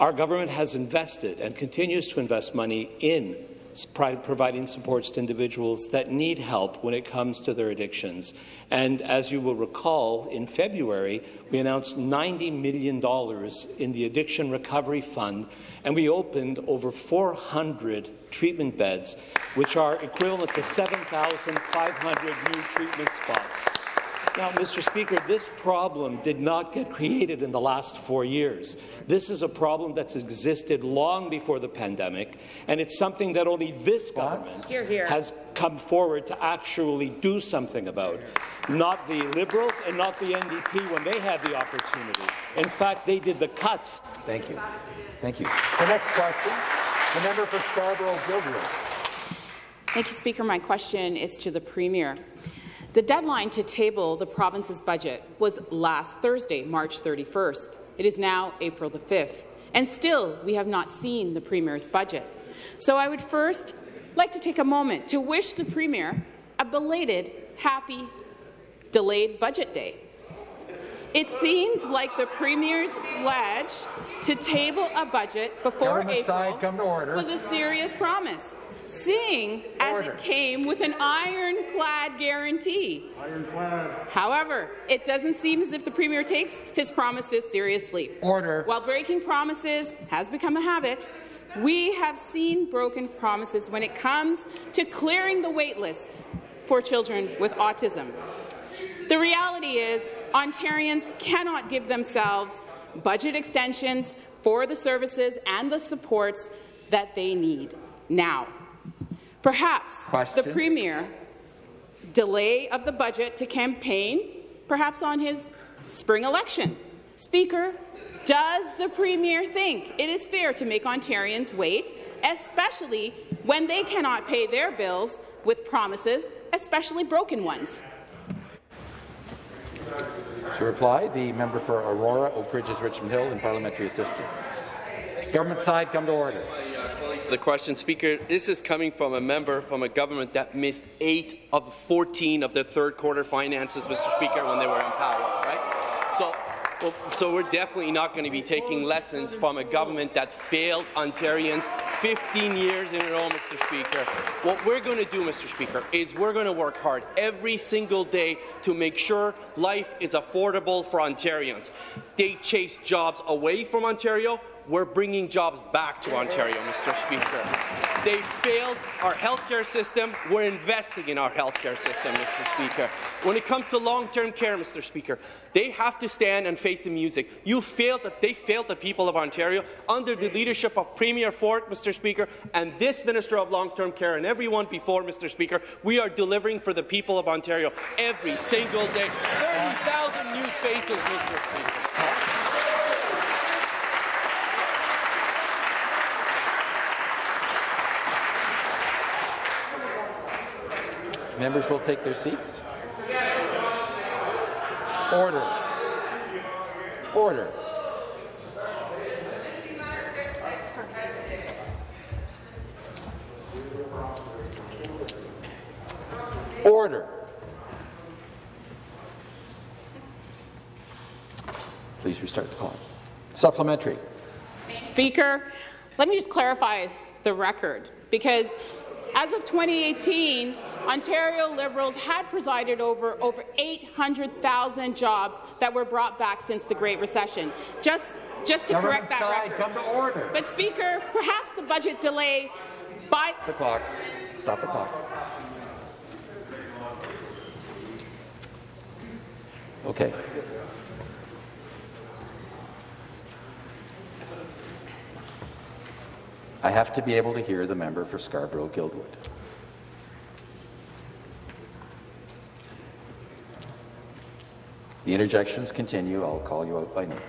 Speaker 15: Our government has invested and continues to invest money in providing supports to individuals that need help when it comes to their addictions. And as you will recall, in February, we announced $90 million in the Addiction Recovery Fund, and we opened over 400 treatment beds, which are equivalent to 7,500 new treatment spots. Now, Mr. Speaker, this problem did not get created in the last four years. This is a problem that's existed long before the pandemic, and it's something that only this government
Speaker 16: here, here.
Speaker 15: has come forward to actually do something about, not the Liberals and not the NDP when they had the opportunity. In fact, they did the cuts.
Speaker 1: Thank you. Thank you. The next question, the member for Scarborough-Guildwood.
Speaker 16: Thank you, Speaker. My question is to the Premier. The deadline to table the province's budget was last Thursday, March 31st. It is now April the 5th, and still we have not seen the Premier's budget. So I would first like to take a moment to wish the Premier a belated, happy, delayed budget day. It seems like the Premier's pledge to table a budget before
Speaker 1: Government
Speaker 16: April
Speaker 1: side, come to order.
Speaker 16: was a serious promise seeing as it came with an ironclad guarantee.
Speaker 1: Ironclad.
Speaker 16: However, it doesn't seem as if the Premier takes his promises seriously.
Speaker 1: Order.
Speaker 16: While breaking promises has become a habit, we have seen broken promises when it comes to clearing the waitlist for children with autism. The reality is Ontarians cannot give themselves budget extensions for the services and the supports that they need now. Perhaps
Speaker 1: Question.
Speaker 16: the Premier delay of the budget to campaign, perhaps on his spring election. Speaker, does the Premier think it is fair to make Ontarians wait, especially when they cannot pay their bills with promises, especially broken ones?
Speaker 1: To reply, the member for Aurora, Oak Ridges, Richmond Hill, and parliamentary assistant. Government side, come to order.
Speaker 17: The question, Speaker, this is coming from a member from a government that missed eight of 14 of their third quarter finances, Mr. Speaker, when they were in power, right? So, well, so we're definitely not going to be taking lessons from a government that failed Ontarians 15 years in a row, Mr. Speaker. What we're going to do, Mr. Speaker, is we're going to work hard every single day to make sure life is affordable for Ontarians. They chase jobs away from Ontario we're bringing jobs back to Ontario, Mr. Speaker. They failed our healthcare system. We're investing in our healthcare system, Mr. Speaker. When it comes to long-term care, Mr. Speaker, they have to stand and face the music. You failed. They failed the people of Ontario under the leadership of Premier Ford, Mr. Speaker, and this Minister of Long-Term Care and everyone before, Mr. Speaker. We are delivering for the people of Ontario every single day. 30,000 new spaces, Mr. Speaker.
Speaker 1: Members will take their seats. Order. Order. Order. Please restart the clock. Supplementary.
Speaker 16: Speaker, let me just clarify the record, because as of 2018, Ontario Liberals had presided over over 800,000 jobs that were brought back since the Great Recession. Just, just to
Speaker 1: Government
Speaker 16: correct that
Speaker 1: side,
Speaker 16: record.
Speaker 1: come to order.
Speaker 16: But Speaker, perhaps the budget delay by
Speaker 1: The clock. Stop the clock. Okay. I have to be able to hear the member for Scarborough-Guildwood. The interjections continue. I'll call you out by name.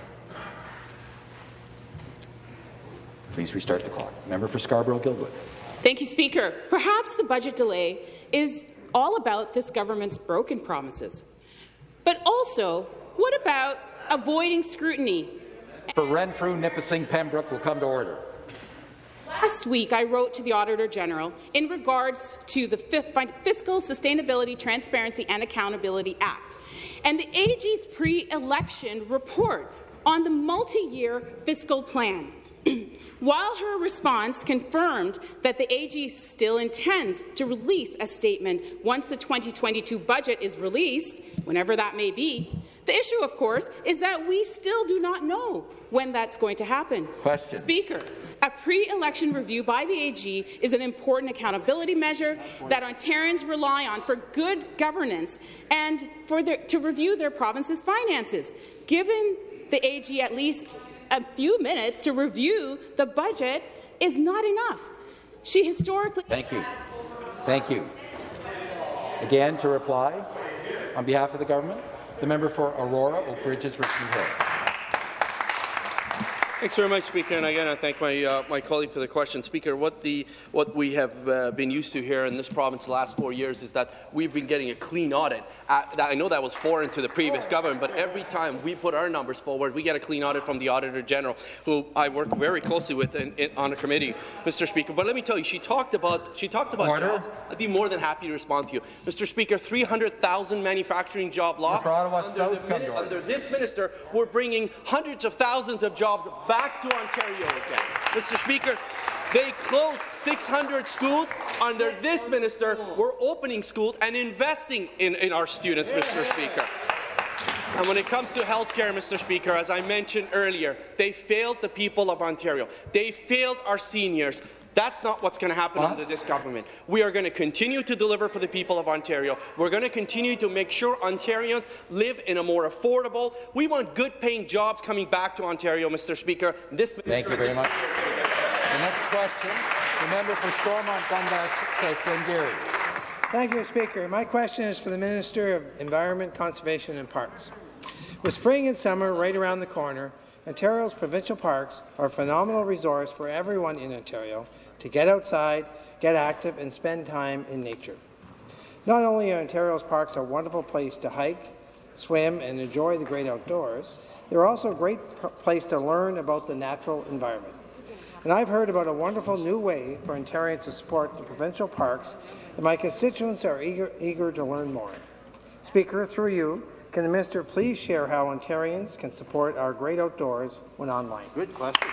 Speaker 1: Please restart the clock. Member for Scarborough-Guildwood.
Speaker 16: Thank you, Speaker. Perhaps the budget delay is all about this government's broken promises. But also, what about avoiding scrutiny?
Speaker 1: For Renfrew, Nipissing, Pembroke will come to order.
Speaker 16: Last week, I wrote to the Auditor General in regards to the Fiscal Sustainability, Transparency and Accountability Act and the AG's pre-election report on the multi-year fiscal plan. While her response confirmed that the AG still intends to release a statement once the 2022 budget is released, whenever that may be, the issue, of course, is that we still do not know when that's going to happen.
Speaker 1: Question.
Speaker 16: Speaker, a pre-election review by the AG is an important accountability measure that Ontarians rely on for good governance and for their, to review their province's finances. Given the AG at least a few minutes to review the budget is not enough. She historically—
Speaker 1: Thank you. Thank you. Again, to reply, on behalf of the government, the member for Aurora, Oak Ridges, Richmond Hill.
Speaker 17: Thanks very much, Speaker. And again, I thank my uh, my colleague for the question. Speaker, what the what we have uh, been used to here in this province the last four years is that we've been getting a clean audit. Uh, that, I know that was foreign to the previous government, but every time we put our numbers forward, we get a clean audit from the Auditor General, who I work very closely with in, in, on a committee, Mr. Speaker. But let me tell you, she talked about she talked about
Speaker 1: Order.
Speaker 17: jobs. I'd be more than happy to respond to you, Mr. Speaker. 300,000 manufacturing job loss. Under
Speaker 1: South,
Speaker 17: the
Speaker 1: come
Speaker 17: mini-
Speaker 1: to order.
Speaker 17: under this minister, we're bringing hundreds of thousands of jobs back to Ontario again. Mr. Speaker, they closed 600 schools. Under this minister, we're opening schools and investing in, in our students, Mr. Speaker. And when it comes to health care, Mr. Speaker, as I mentioned earlier, they failed the people of Ontario. They failed our seniors. That's not what's going to happen under this government. We are going to continue to deliver for the people of Ontario. We're going to continue to make sure Ontarians live in a more affordable. We want good-paying jobs coming back to Ontario, Mr. Speaker. This
Speaker 1: Thank you very much. The next question, the member for Stormont, Dundas, South Glengarry.
Speaker 18: Thank you, Speaker. My question is for the Minister of Environment, Conservation and Parks. With spring and summer right around the corner, Ontario's provincial parks are a phenomenal resource for everyone in Ontario to get outside, get active and spend time in nature. Not only are Ontario's parks a wonderful place to hike, swim and enjoy the great outdoors, they're also a great place to learn about the natural environment. And I've heard about a wonderful new way for Ontarians to support the provincial parks, and my constituents are eager, eager to learn more. Speaker, through you, can the minister please share how Ontarians can support our great outdoors when online?
Speaker 1: Good question.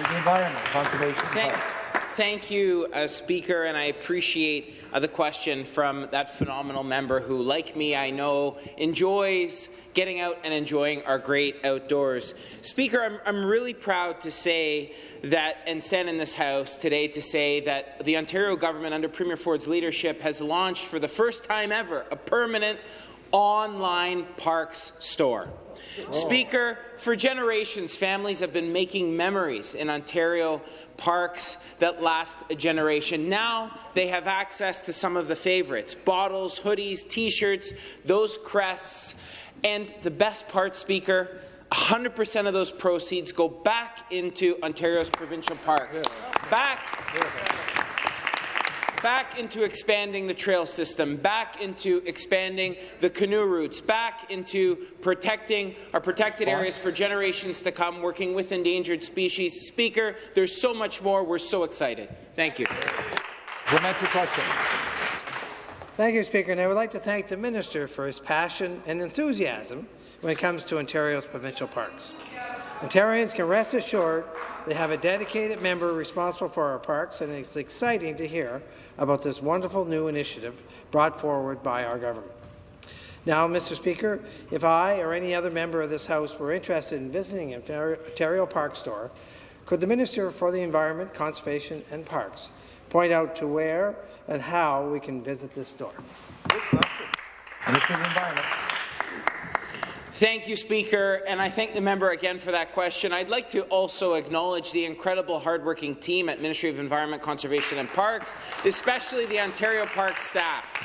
Speaker 1: The Environment, Conservation and
Speaker 19: Thank, thank you, uh, Speaker, and I appreciate uh, the question from that phenomenal member who, like me, I know enjoys getting out and enjoying our great outdoors. Speaker, I'm, I'm really proud to say that, and stand in this House today to say that the Ontario government, under Premier Ford's leadership, has launched for the first time ever a permanent online parks store. Speaker, for generations, families have been making memories in Ontario parks that last a generation. Now they have access to some of the favorites, bottles, hoodies, T-shirts, those crests, and the best part, Speaker, 100% of those proceeds go back into Ontario's provincial parks. Back back into expanding the trail system, back into expanding the canoe routes, back into protecting our protected areas for generations to come, working with endangered species. Speaker, there's so much more. We're so excited. Thank you.
Speaker 1: Supplementary question.
Speaker 18: Thank you, Speaker. And I would like to thank the Minister for his passion and enthusiasm when it comes to Ontario's provincial parks. Ontarians can rest assured they have a dedicated member responsible for our parks, and it's exciting to hear about this wonderful new initiative brought forward by our government. Now, Mr. Speaker, if I or any other member of this House were interested in visiting an Ontario Park Store, could the Minister for the Environment, Conservation and Parks point out to where and how we can visit this store?
Speaker 1: Minister of Environment.
Speaker 19: Thank you, Speaker, and I thank the member again for that question. I'd like to also acknowledge the incredible hardworking team at Ministry of Environment, Conservation and Parks, especially the Ontario Park staff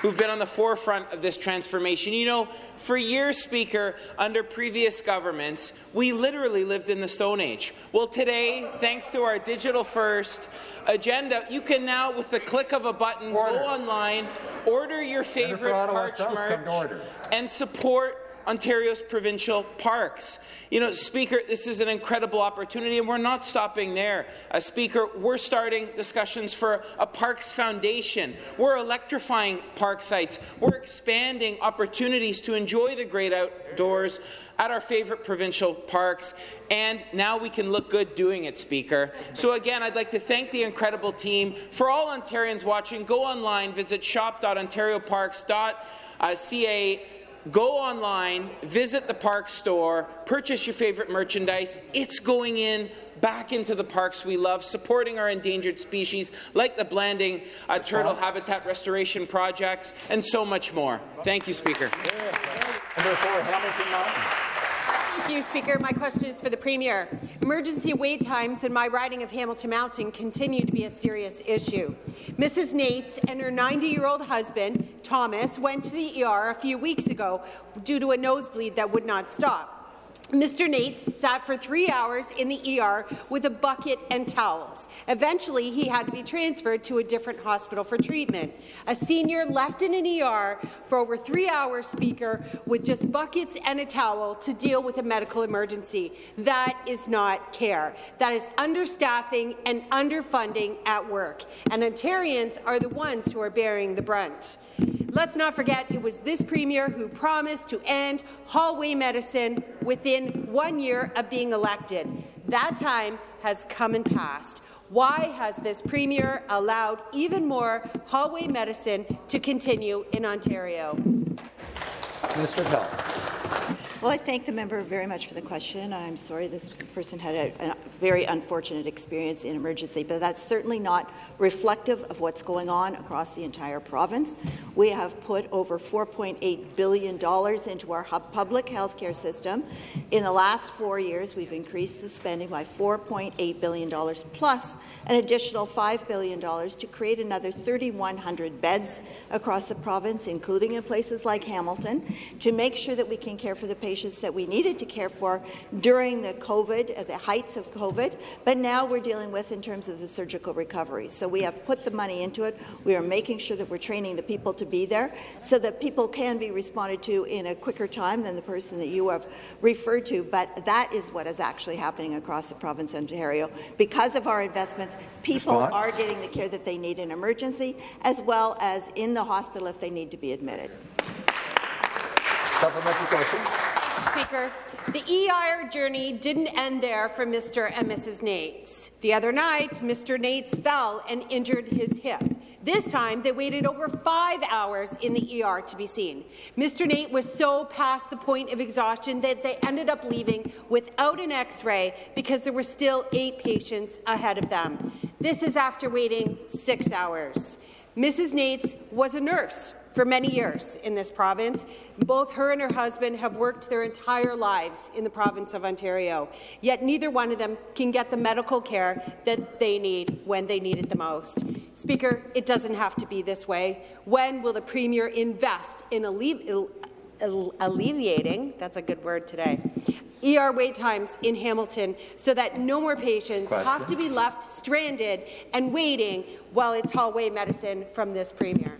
Speaker 19: who've been on the forefront of this transformation. You know, for years, Speaker, under previous governments, we literally lived in the Stone Age. Well, today, thanks to our digital-first agenda, you can now, with the click of a button, order. go online, order your favorite parks merch, and support Ontario's provincial parks. You know, Speaker, this is an incredible opportunity, and we're not stopping there. Uh, Speaker, we're starting discussions for a Parks Foundation. We're electrifying park sites. We're expanding opportunities to enjoy the great outdoors at our favourite provincial parks, and now we can look good doing it, Speaker. So again, I'd like to thank the incredible team. For all Ontarians watching, go online, visit shop.ontarioparks.ca go online, visit the park store, purchase your favourite merchandise. It's going in back into the parks we love, supporting our endangered species like the Blanding uh, Turtle Habitat Restoration Projects, and so much more. Thank you, Speaker.
Speaker 1: Number four, Hamilton
Speaker 20: Thank you, Speaker. My question is for the Premier. Emergency wait times in my riding of Hamilton Mountain continue to be a serious issue. Mrs. Nates and her 90-year-old husband, Thomas, went to the ER a few weeks ago due to a nosebleed that would not stop. Mr. Nates sat for three hours in the ER with a bucket and towels. Eventually, he had to be transferred to a different hospital for treatment. A senior left in an ER for over three hours, Speaker, with just buckets and a towel to deal with a medical emergency. That is not care. That is understaffing and underfunding at work. And Ontarians are the ones who are bearing the brunt. Let's not forget it was this Premier who promised to end hallway medicine within one year of being elected. That time has come and passed. Why has this Premier allowed even more hallway medicine to continue in Ontario?
Speaker 1: Of Health.
Speaker 4: Well, I thank the member very much for the question. I'm sorry this person had a, a, very unfortunate experience in emergency, but that's certainly not reflective of what's going on across the entire province. We have put over $4.8 billion into our public health care system. In the last four years, we've increased the spending by $4.8 billion plus an additional $5 billion to create another 3,100 beds across the province, including in places like Hamilton, to make sure that we can care for the patients patients that we needed to care for during the COVID, uh, the heights of COVID, but now we're dealing with in terms of the surgical recovery. So we have put the money into it. We are making sure that we're training the people to be there so that people can be responded to in a quicker time than the person that you have referred to. But that is what is actually happening across the province of Ontario. Because of our investments, people Response? are getting the care that they need in emergency, as well as in the hospital if they need to be admitted.
Speaker 1: Supplementary question.
Speaker 20: Speaker. The ER journey didn't end there for Mr. and Mrs. Nates. The other night, Mr. Nates fell and injured his hip. This time, they waited over five hours in the ER to be seen. Mr. Nate was so past the point of exhaustion that they ended up leaving without an X-ray because there were still eight patients ahead of them. This is after waiting six hours. Mrs. Nates was a nurse for many years in this province. Both her and her husband have worked their entire lives in the province of Ontario, yet neither one of them can get the medical care that they need when they need it the most. Speaker, it doesn't have to be this way. When will the Premier invest in alleviating, that's a good word today, ER wait times in Hamilton so that no more patients
Speaker 1: Question.
Speaker 20: have to be left stranded and waiting while it's hallway medicine from this Premier.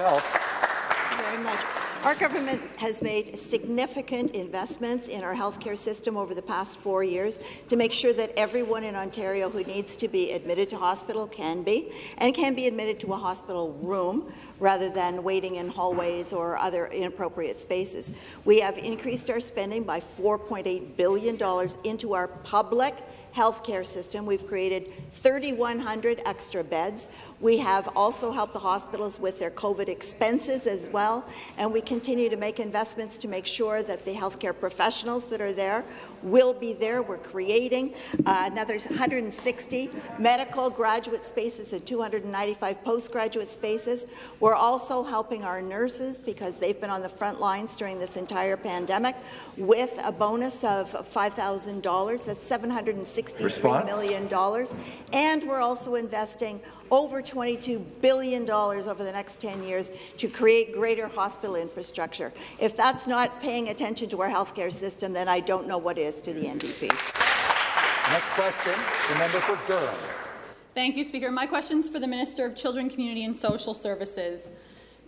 Speaker 4: Thank you very much. Our government has made significant investments in our healthcare system over the past four years to make sure that everyone in Ontario who needs to be admitted to hospital can be, and can be admitted to a hospital room rather than waiting in hallways or other inappropriate spaces. We have increased our spending by $4.8 billion into our public healthcare system. We've created 3,100 extra beds. We have also helped the hospitals with their COVID expenses as well, and we continue to make investments to make sure that the healthcare professionals that are there will be there. We're creating uh, another 160 medical graduate spaces and 295 postgraduate spaces. We're also helping our nurses because they've been on the front lines during this entire pandemic with a bonus of $5,000. That's 763
Speaker 1: Response?
Speaker 4: million dollars, and we're also investing over $22 billion over the next 10 years to create greater hospital infrastructure. If that's not paying attention to our healthcare system, then I don't know what is to the NDP.
Speaker 1: next question, the member for Durham.
Speaker 21: Thank you, Speaker. My question is for the Minister of Children, Community and Social Services.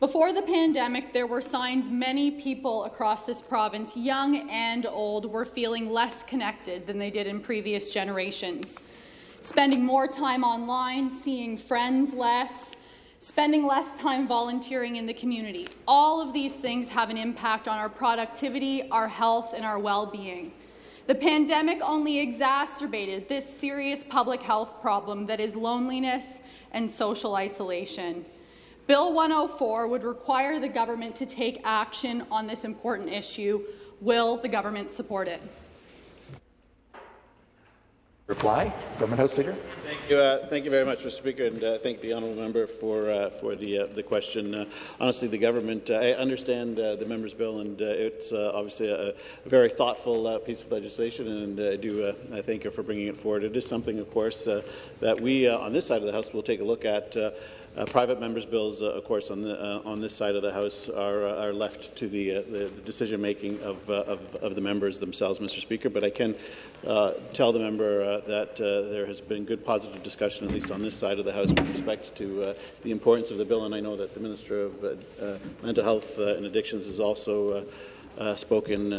Speaker 21: Before the pandemic, there were signs many people across this province, young and old, were feeling less connected than they did in previous generations. Spending more time online, seeing friends less, spending less time volunteering in the community. All of these things have an impact on our productivity, our health, and our well-being. The pandemic only exacerbated this serious public health problem that is loneliness and social isolation. Bill 104 would require the government to take action on this important issue. Will the government support it?
Speaker 1: Reply, Government House Leader.
Speaker 3: Thank you, uh, thank you very much, Mr. Speaker, and uh, thank the honourable member for uh, for the uh, the question. Uh, honestly, the government, uh, I understand the member's bill, and it's obviously a, very thoughtful piece of legislation, and I do I thank her for bringing it forward. It is something, of course, that we on this side of the House will take a look at. Uh, private members' bills, uh, of course, on, the, uh, on this side of the House are, uh, are left to the, uh, the, decision-making of, uh, of, of, the members themselves, Mr. Speaker. But I can tell the member that there has been good positive discussion, at least on this side of the House, with respect to the importance of the bill. And I know that the Minister of Mental Health and Addictions is also uh, spoken uh,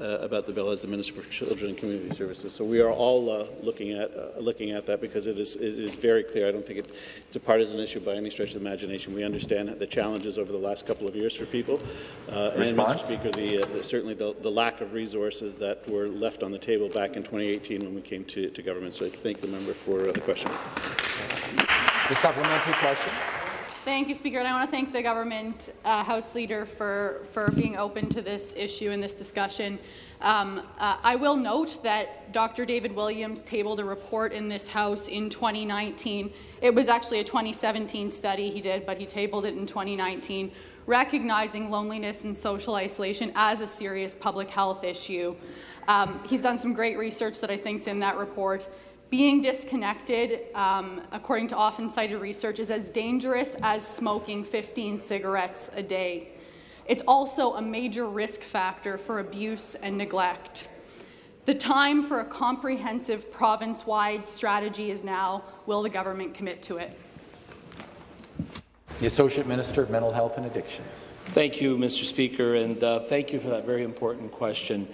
Speaker 3: uh, about the bill as the Minister for Children and Community Services. So we are all uh, looking at uh, looking at that because it is it is very clear. I don't think it, it's a partisan issue by any stretch of the imagination. We understand the challenges over the last couple of years for people, uh, and Mr. Speaker, the, the certainly the, the, lack of resources that were left on the table back in 2018 when we came to, to government. So I thank the member for the question.
Speaker 1: The supplementary question.
Speaker 21: Thank you, Speaker. And I want to thank the government uh, House Leader for, for being open to this issue and this discussion. Um, uh, I will note that Dr. David Williams tabled a report in this House in 2019. It was actually a 2017 study he did, but he tabled it in 2019, recognizing loneliness and social isolation as a serious public health issue. Um, he's done some great research that I think is in that report. Being disconnected, um, according to often cited research, is as dangerous as smoking 15 cigarettes a day. It's also a major risk factor for abuse and neglect. The time for a comprehensive province-wide strategy is now. Will the government commit to it?
Speaker 1: The Associate Minister of Mental Health and Addictions.
Speaker 15: Thank you, Mr. Speaker, and uh, thank you for that very important question.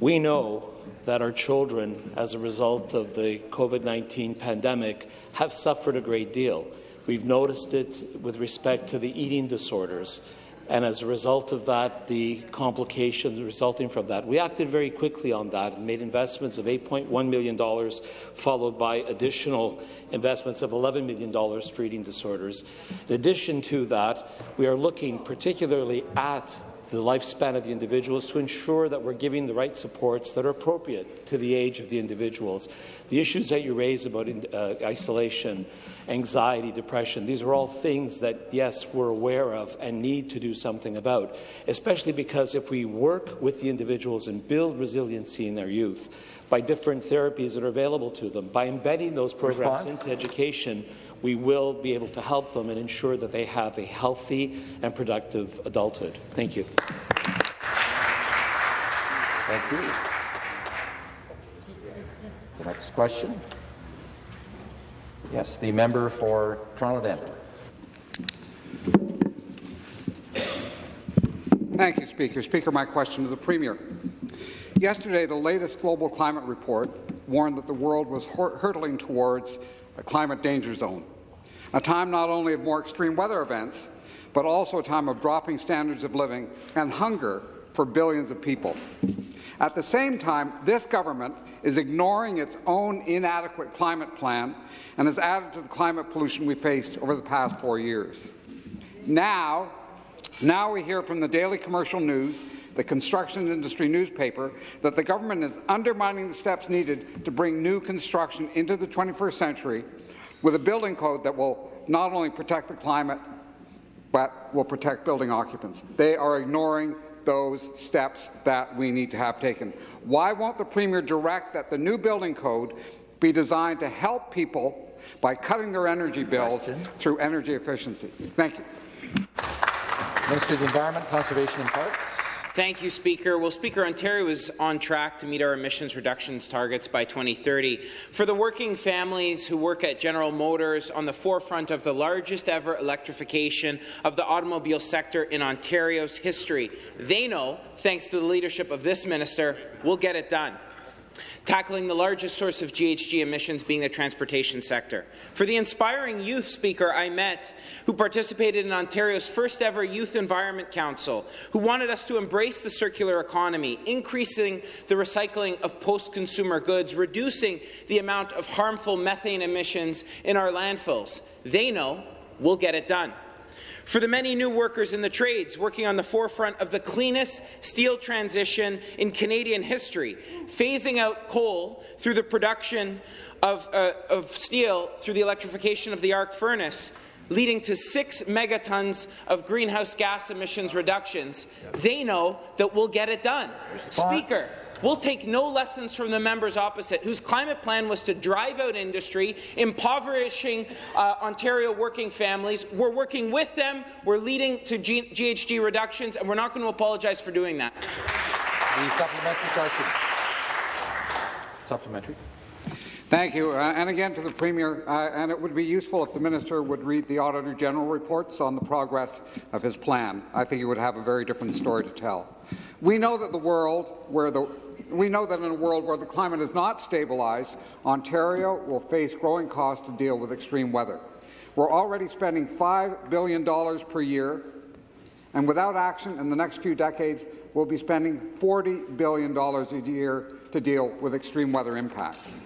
Speaker 15: We know that our children, as a result of the COVID-19 pandemic, have suffered a great deal. We've noticed it with respect to the eating disorders, and as a result of that, the complications resulting from that. We acted very quickly on that and made investments of $8.1 million, followed by additional investments of $11 million for eating disorders. In addition to that, we are looking particularly at the lifespan of the individuals to ensure that we're giving the right supports that are appropriate to the age of the individuals. The issues that you raise about uh, isolation, anxiety, depression, these are all things that, yes, we're aware of and need to do something about, especially because if we work with the individuals and build resiliency in their youth by different therapies that are available to them, by embedding those programs
Speaker 1: Response?
Speaker 15: into education, we will be able to help them and ensure that they have a healthy and productive adulthood. Thank you.
Speaker 1: Thank you. The next question. Yes, the member for Toronto Danforth.
Speaker 22: Thank you, Speaker. Speaker, my question to the Premier. Yesterday, the latest global climate report warned that the world was hurtling towards a climate danger zone, a time not only of more extreme weather events, but also a time of dropping standards of living and hunger for billions of people. At the same time, this government is ignoring its own inadequate climate plan and has added to the climate pollution we faced over the past four years. Now, now we hear from the Daily Commercial News, the construction industry newspaper, that the government is undermining the steps needed to bring new construction into the 21st century with a building code that will not only protect the climate, but will protect building occupants. They are ignoring those steps that we need to have taken. Why won't the Premier direct that the new building code be designed to help people by cutting their energy bills Question. through energy efficiency? Thank you.
Speaker 1: Minister of the Environment, Conservation and Parks.
Speaker 19: Thank you, Speaker. Well, Speaker, Ontario is on track to meet our emissions reductions targets by 2030. For the working families who work at General Motors on the forefront of the largest ever electrification of the automobile sector in Ontario's history, they know, thanks to the leadership of this minister, we'll get it done tackling the largest source of GHG emissions being the transportation sector. For the inspiring youth speaker I met, who participated in Ontario's first ever Youth Environment Council, who wanted us to embrace the circular economy, increasing the recycling of post-consumer goods, reducing the amount of harmful methane emissions in our landfills. They know we'll get it done for the many new workers in the trades working on the forefront of the cleanest steel transition in Canadian history, phasing out coal through the production of, uh, of steel through the electrification of the arc furnace, leading to six megatons of greenhouse gas emissions reductions, they know that we'll get it done. Response. Speaker, We'll take no lessons from the members opposite, whose climate plan was to drive out industry, impoverishing uh, Ontario working families. We're working with them. We're leading to G GHG reductions, and we're not going to apologize for doing that.
Speaker 1: The supplementary question. Supplementary.
Speaker 22: Thank you. Uh, and again to the Premier, uh, and it would be useful if the Minister would read the Auditor General reports on the progress of his plan. I think he would have a very different story to tell. We know that the world where the we know that in a world where the climate is not stabilized, Ontario will face growing costs to deal with extreme weather. We're already spending $5 billion per year, and without action in the next few decades, we'll be spending $40 billion a year to deal with extreme weather impacts.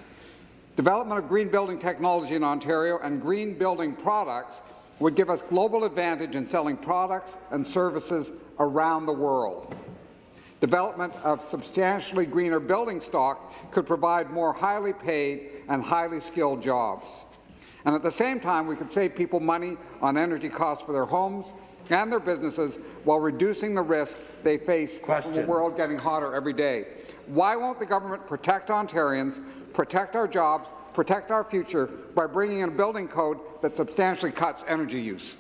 Speaker 22: Development of green building technology in Ontario and green building products would give us global advantage in selling products and services around the world. Development of substantially greener building stock could provide more highly paid and highly skilled jobs. And at the same time, we could save people money on energy costs for their homes and their businesses while reducing the risk they face Question. from a world getting hotter every day. Why won't the government protect Ontarians, protect our jobs, protect our future by bringing in a building code that substantially cuts energy use?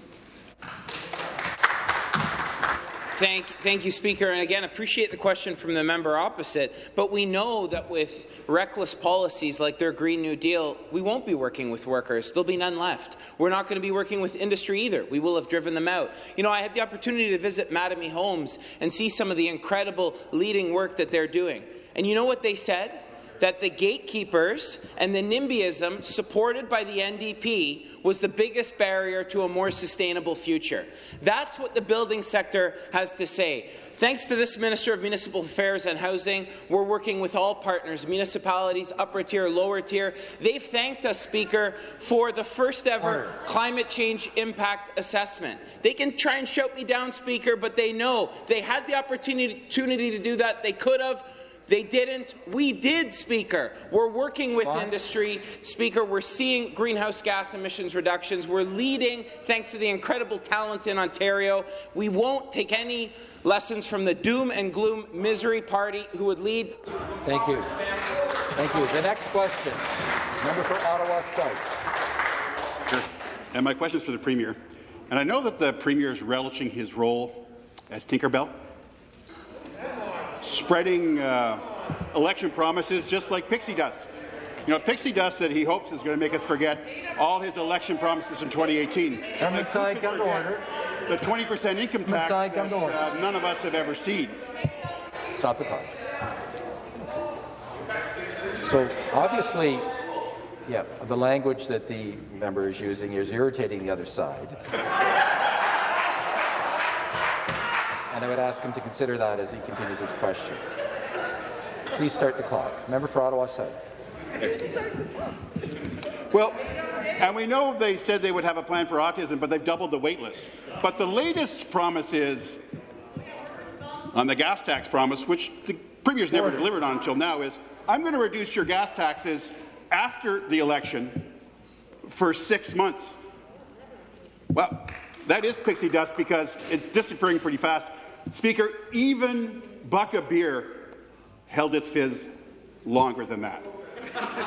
Speaker 19: Thank, thank you, Speaker. And again, appreciate the question from the member opposite. But we know that with reckless policies like their Green New Deal, we won't be working with workers. There'll be none left. We're not going to be working with industry either. We will have driven them out. You know, I had the opportunity to visit Mattamy Homes and see some of the incredible leading work that they're doing. And you know what they said? That the gatekeepers and the NIMBYism supported by the NDP was the biggest barrier to a more sustainable future. That's what the building sector has to say. Thanks to this Minister of Municipal Affairs and Housing, we're working with all partners, municipalities, upper tier, lower tier. They've thanked us, Speaker, for the first ever climate change impact assessment. They can try and shout me down, Speaker, but they know they had the opportunity to do that. They could have. They didn't. We did, Speaker. We're working with Fine. industry. Speaker, we're seeing greenhouse gas emissions reductions. We're leading thanks to the incredible talent in Ontario. We won't take any lessons from the doom and gloom misery party who would lead.
Speaker 1: Thank you. Thank you. The next question, member for Ottawa South.
Speaker 23: and my question is for the Premier. And I know that the Premier is relishing his role as Tinkerbell, spreading uh, election promises just like pixie dust. You know, pixie dust that he hopes is going to make us forget all his election promises from 2018.
Speaker 1: Government side, come to order.
Speaker 23: The 20% income tax
Speaker 1: side,
Speaker 23: that uh, none of us have ever seen.
Speaker 1: Stop the clock. So obviously, yeah, the language that the member is using is irritating the other side. And I would ask him to consider that as he continues his question. Please start the clock. Member for Ottawa South.
Speaker 23: Well, and we know they said they would have a plan for autism, but they've doubled the wait list. But the latest promise is on the gas tax promise, which the Premier's never delivered on until now, is I'm going to reduce your gas taxes after the election for six months. Well, that is pixie dust because it's disappearing pretty fast. Speaker, even Buck-a-Beer held its fizz longer than that.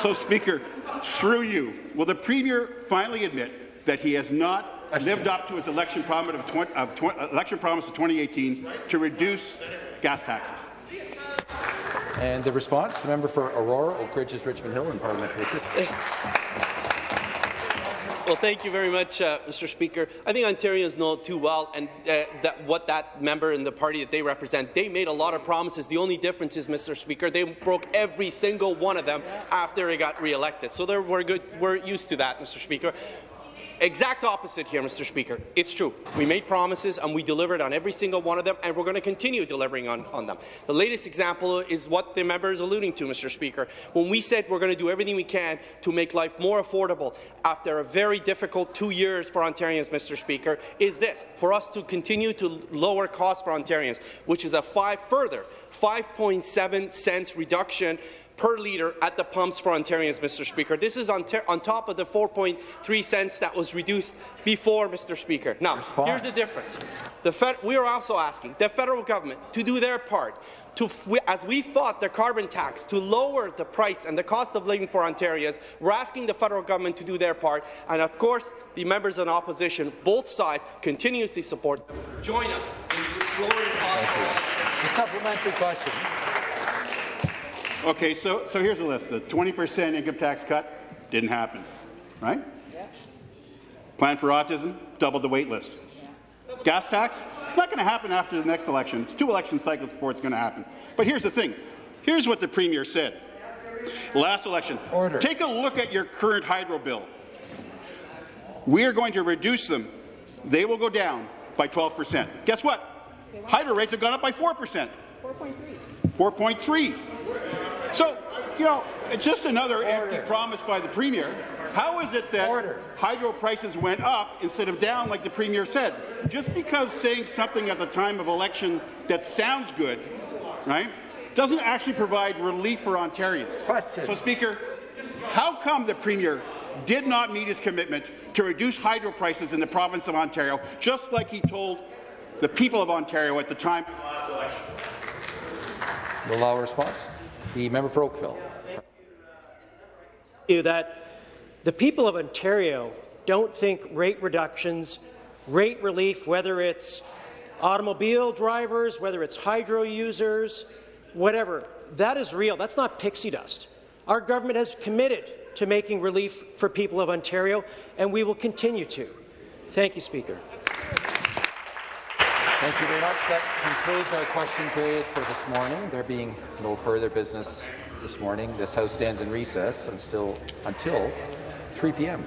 Speaker 23: So, Speaker, through you, will the Premier finally admit that he has not lived up to his election promise of, twen- of twen- election promise of 2018 to reduce gas taxes?
Speaker 1: And the response, the member for Aurora, Oak Ridges, Richmond Hill, and Parliamentary.
Speaker 17: Well, thank you very much, uh, Mr. Speaker. I think Ontarians know too well, and uh, that what that member and the party that they represent, they made a lot of promises. The only difference is, Mr. Speaker, they broke every single one of them after they got re-elected. So we're good. We're used to that, Mr. Speaker. Exact opposite here, Mr. Speaker. It's true. We made promises and we delivered on every single one of them, and we're going to continue delivering on, on them. The latest example is what the member is alluding to, Mr. Speaker. When we said we're going to do everything we can to make life more affordable after a very difficult two years for Ontarians, Mr. Speaker, is this, for us to continue to lower costs for Ontarians, which is a five further 5.7 cents reduction per litre at the pumps for Ontarians, Mr. Speaker. This is on, on top of the 4.3 cents that was reduced before, Mr. Speaker. Now,
Speaker 1: Response.
Speaker 17: here's the difference. The we are also asking the federal government to do their part to, as we fought the carbon tax to lower the price and the cost of living for Ontarians, we're asking the federal government to do their part. And of course, the members in opposition, both sides, continuously support. Join us in lowering costs.
Speaker 1: The supplementary question.
Speaker 23: Okay, so, so here's the list. The 20% income tax cut didn't happen, right? Plan for autism, doubled the wait list. Gas tax, it's not going to happen after the next election. It's two election cycles before it's going to happen. But here's the thing. Here's what the Premier said. Last election.
Speaker 1: Order.
Speaker 23: Take a look at your current hydro bill. We are going to reduce them. They will go down by 12%. Guess what? Hydro rates have gone up by 4%. 4.3. 4.3. So, you know, it's just another empty promise by the Premier. How is it that hydro prices went up instead of down like the Premier said? Just because saying something at the time of election that sounds good, right, doesn't actually provide relief for Ontarians.
Speaker 1: Question.
Speaker 23: So, Speaker, how come the Premier did not meet his commitment to reduce hydro prices in the province of Ontario, just like he told the people of Ontario at the time of the last election?
Speaker 1: Allow a response. The member for Oakville.
Speaker 24: you that the people of Ontario don't think rate reductions, rate relief, whether it's automobile drivers, whether it's hydro users, whatever, that is real. That's not pixie dust. Our government has committed to making relief for people of Ontario, and we will continue to. Thank you, Speaker.
Speaker 1: Thank you very much. That concludes our question period for this morning. There being no further business this morning, this House stands in recess until, until 3 p.m.